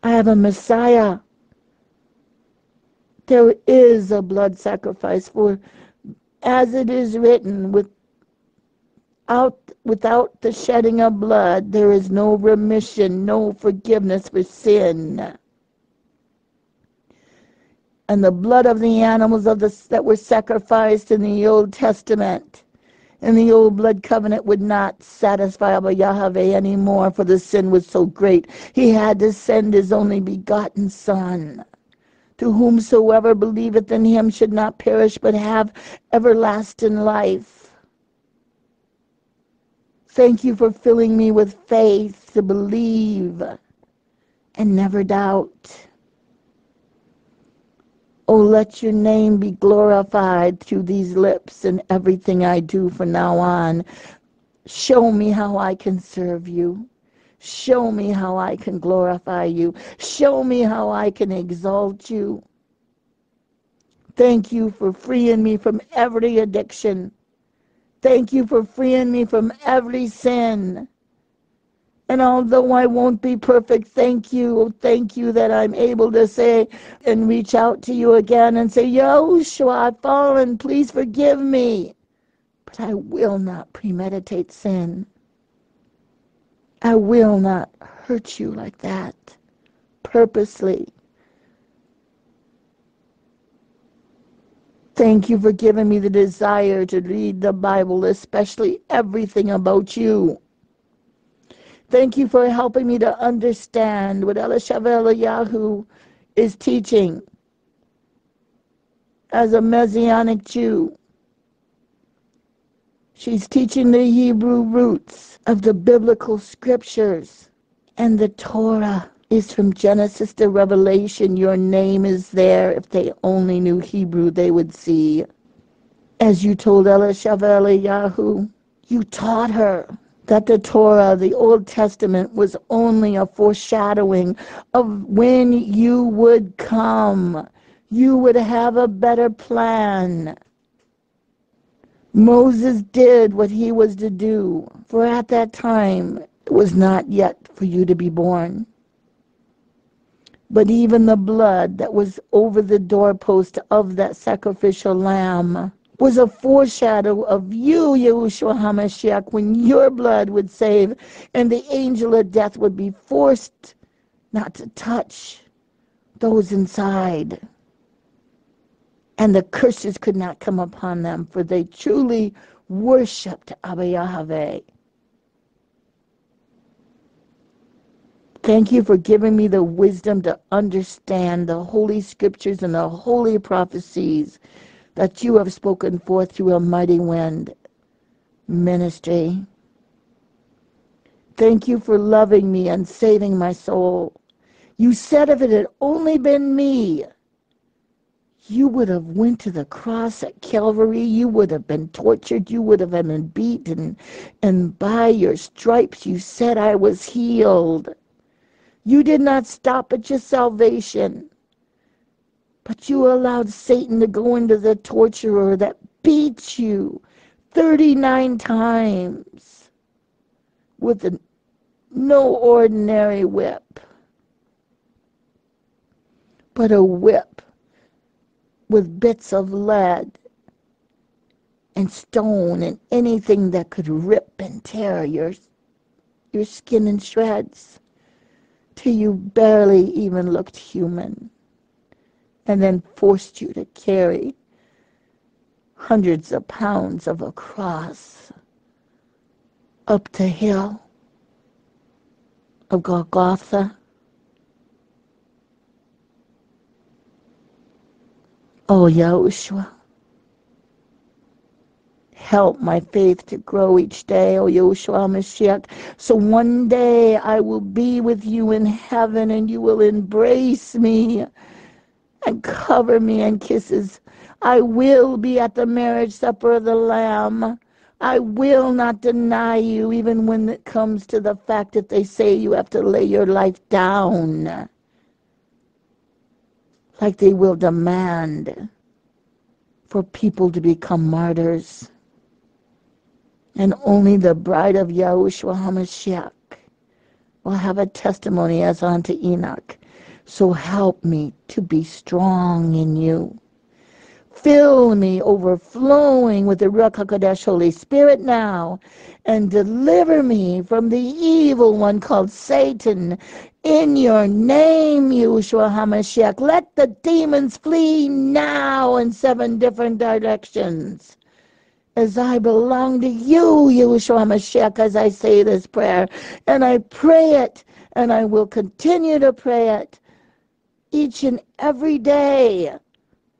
I have a Messiah. There is a blood sacrifice for, as it is written, with out without the shedding of blood, there is no remission, no forgiveness for sin. And the blood of the animals of the, that were sacrificed in the Old Testament, in the old blood covenant, would not satisfy Abba Yahweh anymore, for the sin was so great. He had to send his only begotten Son to whomsoever believeth in him should not perish but have everlasting life. Thank you for filling me with faith to believe and never doubt. Oh, let your name be glorified through these lips and everything I do from now on. Show me how I can serve you. Show me how I can glorify you. Show me how I can exalt you. Thank you for freeing me from every addiction Thank you for freeing me from every sin. And although I won't be perfect, thank you. Thank you that I'm able to say and reach out to you again and say, Yahushua, I've fallen. Please forgive me. But I will not premeditate sin. I will not hurt you like that purposely. Thank you for giving me the desire to read the Bible, especially everything about you. Thank you for helping me to understand what Elisheva Eliyahu is teaching as a Messianic Jew. She's teaching the Hebrew roots of the biblical scriptures and the Torah is from Genesis to Revelation. Your name is there. If they only knew Hebrew, they would see. As you told Elisheva Eliyahu, you taught her that the Torah, the Old Testament, was only a foreshadowing of when you would come. You would have a better plan. Moses did what he was to do, for at that time it was not yet for you to be born. But even the blood that was over the doorpost of that sacrificial lamb was a foreshadow of you, Yahushua HaMashiach, when your blood would save and the angel of death would be forced not to touch those inside and the curses could not come upon them, for they truly worshipped Abba Yahweh. Thank you for giving me the wisdom to understand the holy scriptures and the holy prophecies that you have spoken forth through a mighty wind ministry. Thank you for loving me and saving my soul. You said if it had only been me, you would have went to the cross at Calvary. You would have been tortured. You would have been beaten. And by your stripes, you said I was healed. You did not stop at your salvation, but you allowed Satan to go into the torturer that beat you 39 times with a, no ordinary whip, but a whip with bits of lead and stone and anything that could rip and tear your, your skin in shreds till you barely even looked human and then forced you to carry hundreds of pounds of a cross up the hill of Golgotha. Oh, Yahushua, help my faith to grow each day, oh Yahushua Mashiach, so one day I will be with you in heaven and you will embrace me and cover me in kisses. I will be at the marriage supper of the Lamb. I will not deny you, even when it comes to the fact that they say you have to lay your life down like they will demand for people to become martyrs. And only the bride of Yahushua HaMashiach will have a testimony as unto Enoch. So help me to be strong in you. Fill me overflowing with the Ruach HaKodesh Holy Spirit now and deliver me from the evil one called Satan in your name, Yahushua HaMashiach, let the demons flee now in seven different directions. As I belong to you, Yahushua HaMashiach, as I say this prayer, and I pray it, and I will continue to pray it each and every day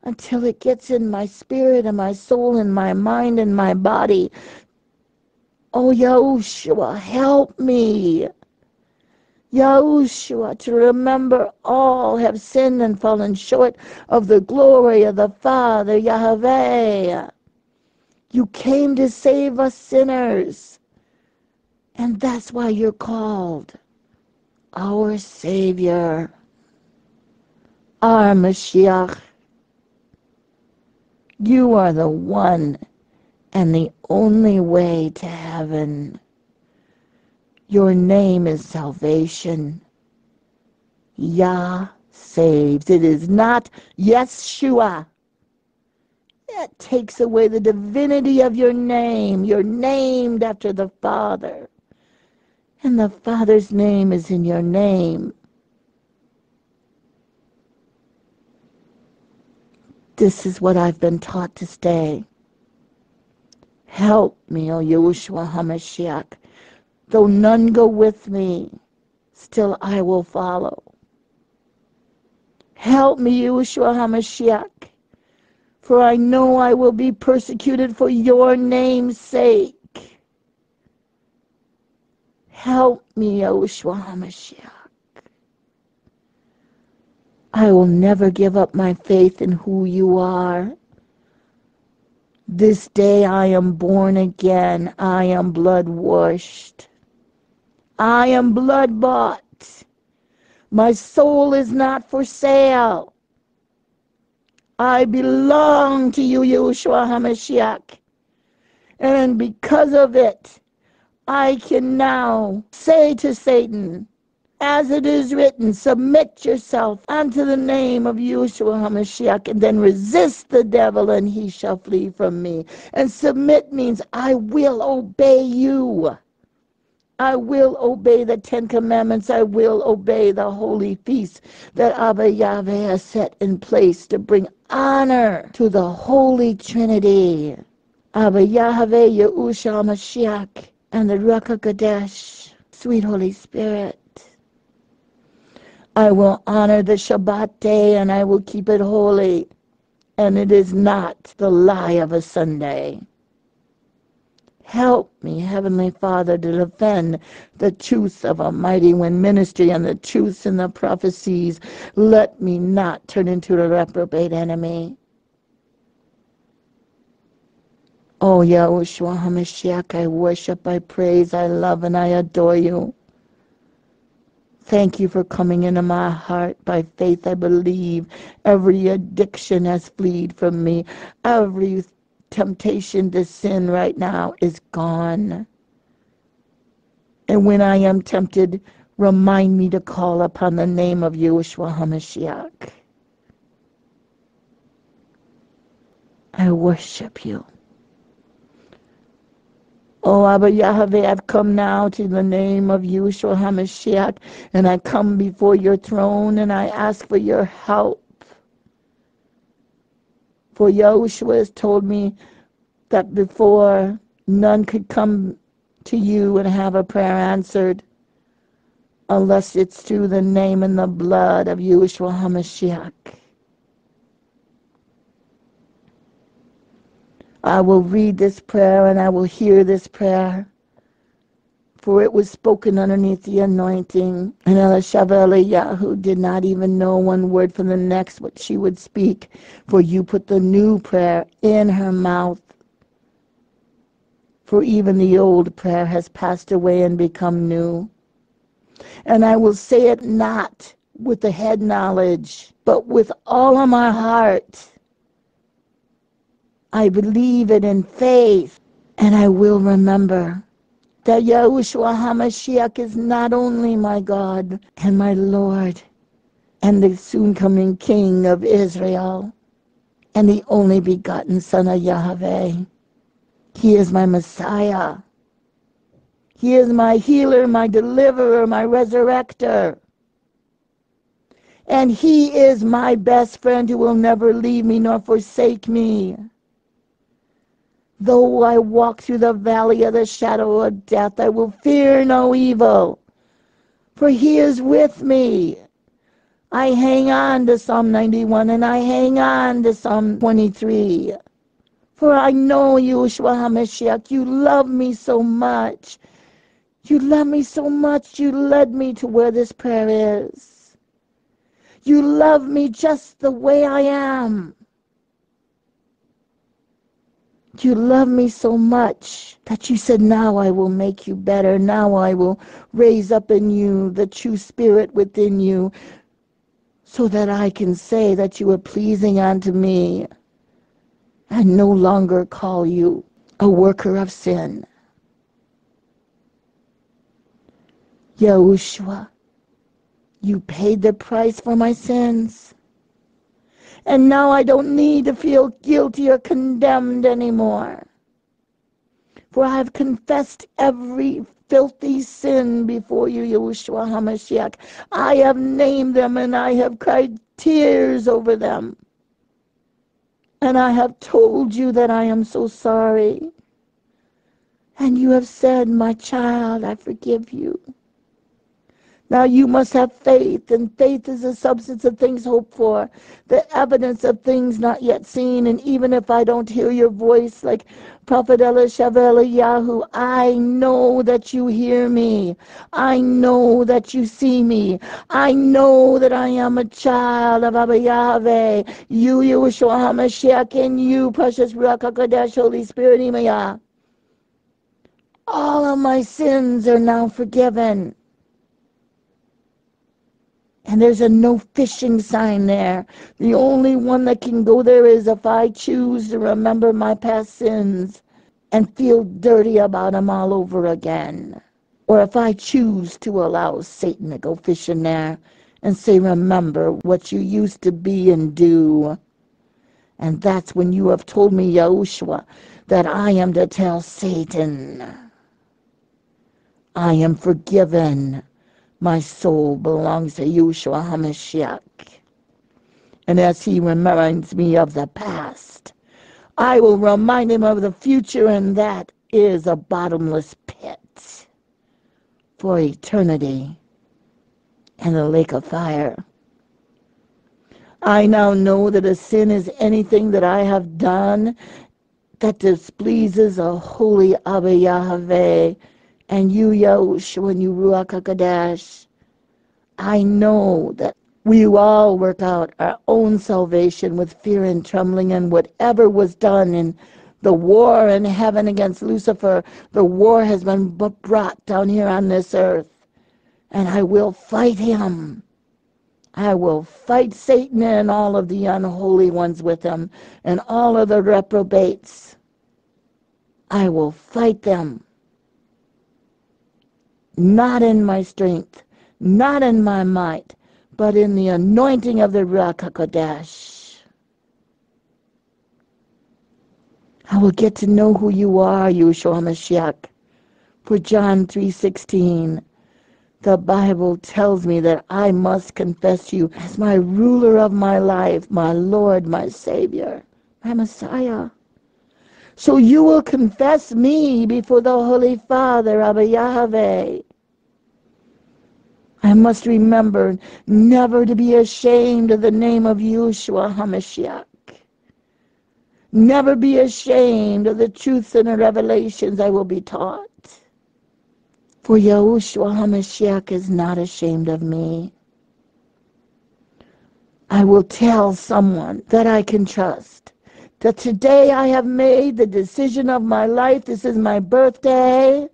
until it gets in my spirit and my soul and my mind and my body. Oh, Yahushua, help me. Yahushua, to remember all have sinned and fallen short of the glory of the Father, Yahweh. You came to save us sinners. And that's why you're called our Savior, our Mashiach. You are the one and the only way to heaven. Your name is salvation. Yah saves. It is not Yeshua. That takes away the divinity of your name. You're named after the Father. And the Father's name is in your name. This is what I've been taught to stay. Help me, O Yahushua HaMashiach. Though none go with me, still I will follow. Help me, Yahushua HaMashiach, for I know I will be persecuted for your name's sake. Help me, Yahushua HaMashiach. I will never give up my faith in who you are. This day I am born again. I am blood washed. I am blood bought. My soul is not for sale. I belong to you, Yahushua HaMashiach. And because of it, I can now say to Satan, as it is written, submit yourself unto the name of Yahushua HaMashiach, and then resist the devil, and he shall flee from me. And submit means I will obey you. I will obey the Ten Commandments. I will obey the holy feasts that Abba Yahweh has set in place to bring honor to the Holy Trinity. Abba Yahweh, Yahushua Mashiach, and the Ruach HaKodesh, sweet Holy Spirit. I will honor the Shabbat day and I will keep it holy. And it is not the lie of a Sunday. Help me, Heavenly Father, to defend the truths of A Mighty Wind Ministry and the truths in the prophecies. Let me not turn into a reprobate enemy. Oh, Yahushua HaMashiach, I worship, I praise, I love, and I adore you. Thank you for coming into my heart. By faith, I believe every addiction has fled from me. Every temptation to sin right now is gone. And when I am tempted, remind me to call upon the name of Yahushua HaMashiach. I worship you. Oh, Abba Yahweh, I've come now to the name of Yahushua HaMashiach, and I come before your throne and I ask for your help. For Yahushua has told me that before none could come to you and have a prayer answered unless it's through the name and the blood of Yahushua HaMashiach. I will read this prayer and I will hear this prayer. For it was spoken underneath the anointing. And Elisheva Eliyahu did not even know one word from the next what she would speak. For you put the new prayer in her mouth. For even the old prayer has passed away and become new. And I will say it not with the head knowledge, but with all of my heart I believe it in faith, and I will remember that Yahushua HaMashiach is not only my God and my Lord and the soon coming King of Israel and the only begotten Son of Yahweh. He is my Messiah. He is my healer, my deliverer, my resurrector. And he is my best friend who will never leave me nor forsake me. Though I walk through the valley of the shadow of death, I will fear no evil, for he is with me. I hang on to Psalm 91 and I hang on to Psalm 23. For I know, Yahushua HaMashiach, you love me so much. You love me so much, you led me to where this prayer is. You love me just the way I am. You love me so much that you said, Now I will make you better. Now I will raise up in you the true spirit within you so that I can say that you are pleasing unto me and no longer call you a worker of sin. Yahushua, you paid the price for my sins. And now I don't need to feel guilty or condemned anymore. For I have confessed every filthy sin before you, Yahushua HaMashiach. I have named them and I have cried tears over them. And I have told you that I am so sorry. And you have said, My child, I forgive you. Now you must have faith, and faith is the substance of things hoped for, the evidence of things not yet seen. And even if I don't hear your voice, like Prophet Elisheva Eliyahu, I know that you hear me. I know that you see me. I know that I am a child of Abba Yahweh. You, Yahushua HaMashiach, and you, precious Ruach HaKodesh, Holy Spirit, Imaya. All of my sins are now forgiven. And there's a no fishing sign there. The only one that can go there is if I choose to remember my past sins and feel dirty about them all over again. Or if I choose to allow Satan to go fishing there and say, Remember what you used to be and do. And that's when you have told me, Yahushua, that I am to tell Satan, I am forgiven. My soul belongs to Yahushua HaMashiach. And as he reminds me of the past, I will remind him of the future, and that is a bottomless pit for eternity and the lake of fire. I now know that a sin is anything that I have done that displeases a holy Abba Yahweh and you, Yahushua, and you, Ruach HaKodesh. I know that we all work out our own salvation with fear and trembling, and whatever was done in the war in heaven against Lucifer, the war has been brought down here on this earth. And I will fight him. I will fight Satan and all of the unholy ones with him and all of the reprobates. I will fight them not in my strength, not in my might, but in the anointing of the Ruach HaKodesh. I will get to know who you are, Yahushua HaMashiach. For John 3.16, the Bible tells me that I must confess you as my ruler of my life, my Lord, my Savior, my Messiah. So you will confess me before the Holy Father, Abba Yahweh. I must remember never to be ashamed of the name of Yahushua HaMashiach. Never be ashamed of the truths and the revelations I will be taught. For Yahushua HaMashiach is not ashamed of me. I will tell someone that I can trust that today I have made the decision of my life. This is my birthday.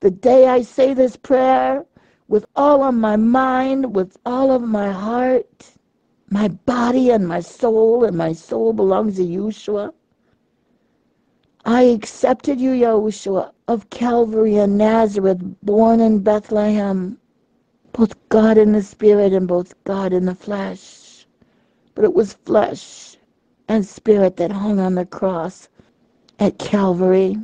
The day I say this prayer, with all of my mind, with all of my heart, my body and my soul, and my soul belongs to Yahushua. I accepted you, Yahushua, of Calvary and Nazareth, born in Bethlehem, both God in the spirit and both God in the flesh. But it was flesh and spirit that hung on the cross at Calvary.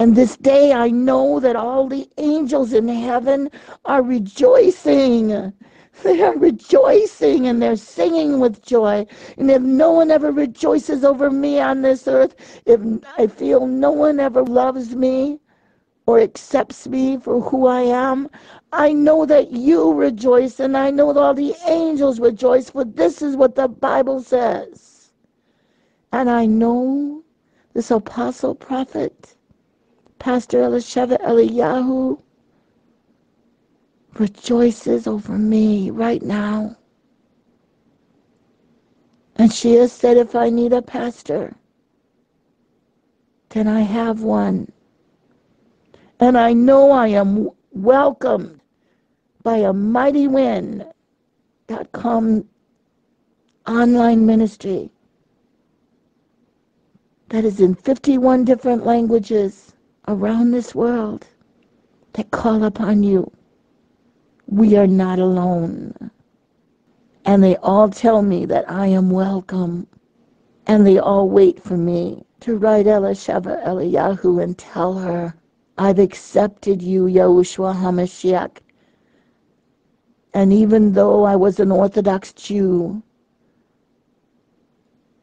And this day I know that all the angels in heaven are rejoicing. They are rejoicing and they're singing with joy. And if no one ever rejoices over me on this earth, if I feel no one ever loves me or accepts me for who I am, I know that you rejoice and I know that all the angels rejoice, for this is what the Bible says. And I know this apostle prophet Pastor Elisheva Eliyahu rejoices over me right now. And she has said, if I need a pastor, then I have one. And I know I am welcomed by a mighty wind online ministry that is in 51 different languages around this world that call upon you. We are not alone. And they all tell me that I am welcome. And they all wait for me to write Elisheva Eliyahu and tell her, I've accepted you, Yahushua HaMashiach. And even though I was an Orthodox Jew,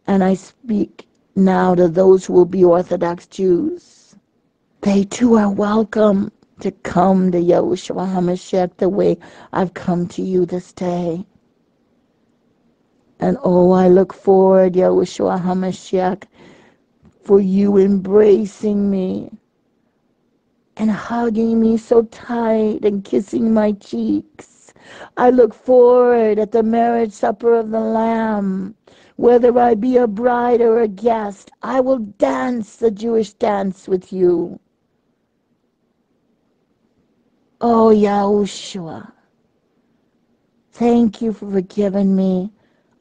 and I speak now to those who will be Orthodox Jews, they too are welcome to come to Yahushua HaMashiach the way I've come to you this day. And oh, I look forward, Yahushua HaMashiach, for you embracing me and hugging me so tight and kissing my cheeks. I look forward at the marriage supper of the Lamb. Whether I be a bride or a guest, I will dance the Jewish dance with you. Oh, Yahushua, thank you for forgiving me.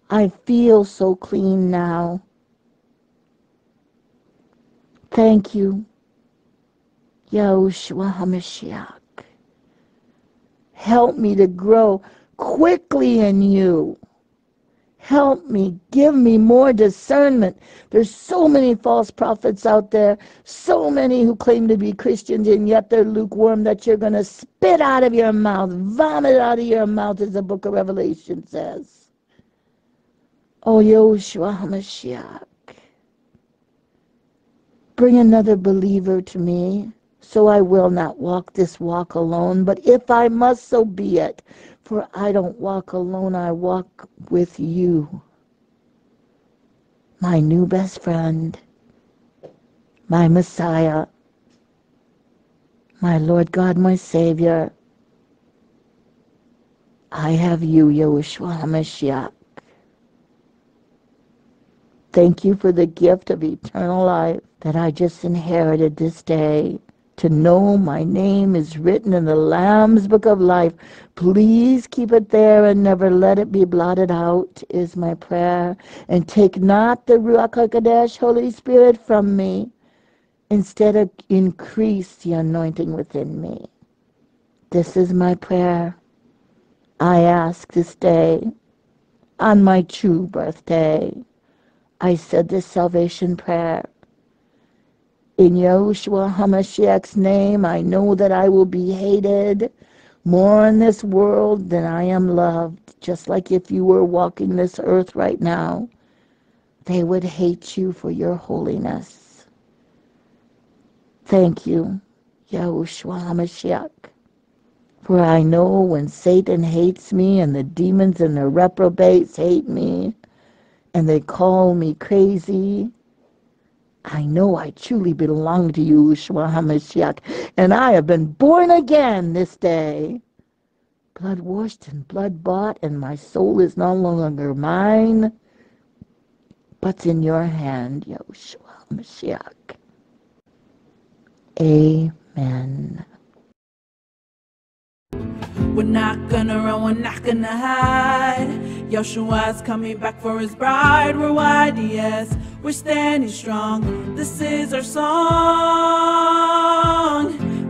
I feel so clean now. Thank you, Yahushua HaMashiach. Help me to grow quickly in you. Help me, give me more discernment. There's so many false prophets out there, so many who claim to be Christians, and yet they're lukewarm that you're going to spit out of your mouth, vomit out of your mouth, as the book of Revelation says. Oh, Yahushua HaMashiach, bring another believer to me, so I will not walk this walk alone, but if I must, so be it. For I don't walk alone, I walk with you. My new best friend, my Messiah, my Lord God, my Savior. I have you, Yahushua HaMashiach. Thank you for the gift of eternal life that I just inherited this day to know my name is written in the Lamb's Book of Life. Please keep it there and never let it be blotted out, is my prayer. And take not the Ruach HaKodesh, Holy Spirit, from me. Instead, increase the anointing within me. This is my prayer. I ask this day, on my true birthday, I said this salvation prayer in Yahushua HaMashiach's name, I know that I will be hated more in this world than I am loved. Just like if you were walking this earth right now, they would hate you for your holiness. Thank you, Yahushua HaMashiach. For I know when Satan hates me and the demons and the reprobates hate me and they call me crazy I know I truly belong to you, Yahushua HaMashiach, and I have been born again this day. Blood washed and blood bought, and my soul is no longer mine, but's in your hand, Yahushua HaMashiach. Amen. We're not gonna run, we're not gonna hide. Yahushua's coming back for his bride. We're YDS, we're standing strong. This is our song.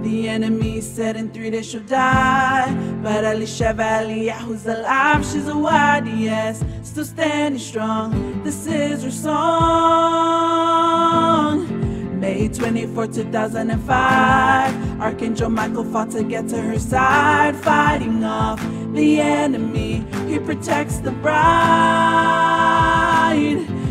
The enemy said in three days she'll die. But Elisheva Eliyahu's alive, she's a YDS, still standing strong. This is her song. May 24, 2005, Archangel Michael fought to get to her side, fighting off the enemy. He protects the bride.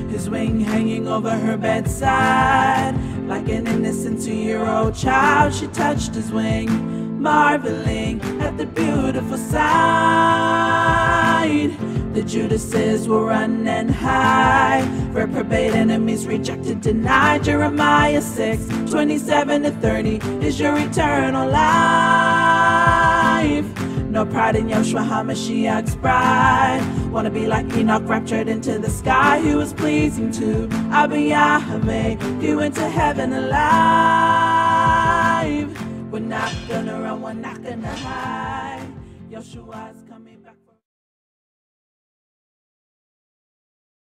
His wing hanging over her bedside. Like an innocent two year old child, she touched his wing, marveling at the beautiful sight. The Judases will run and hide. Reprobate enemies rejected, denied. Jeremiah 6, 27 to 30 is your eternal life. No pride in Yahushua HaMashiach's bride. Wanna be like Enoch raptured into the sky. He was pleasing to Abba Yahweh. He went to heaven alive. We're not gonna run, we're not gonna hide. Yahushua's.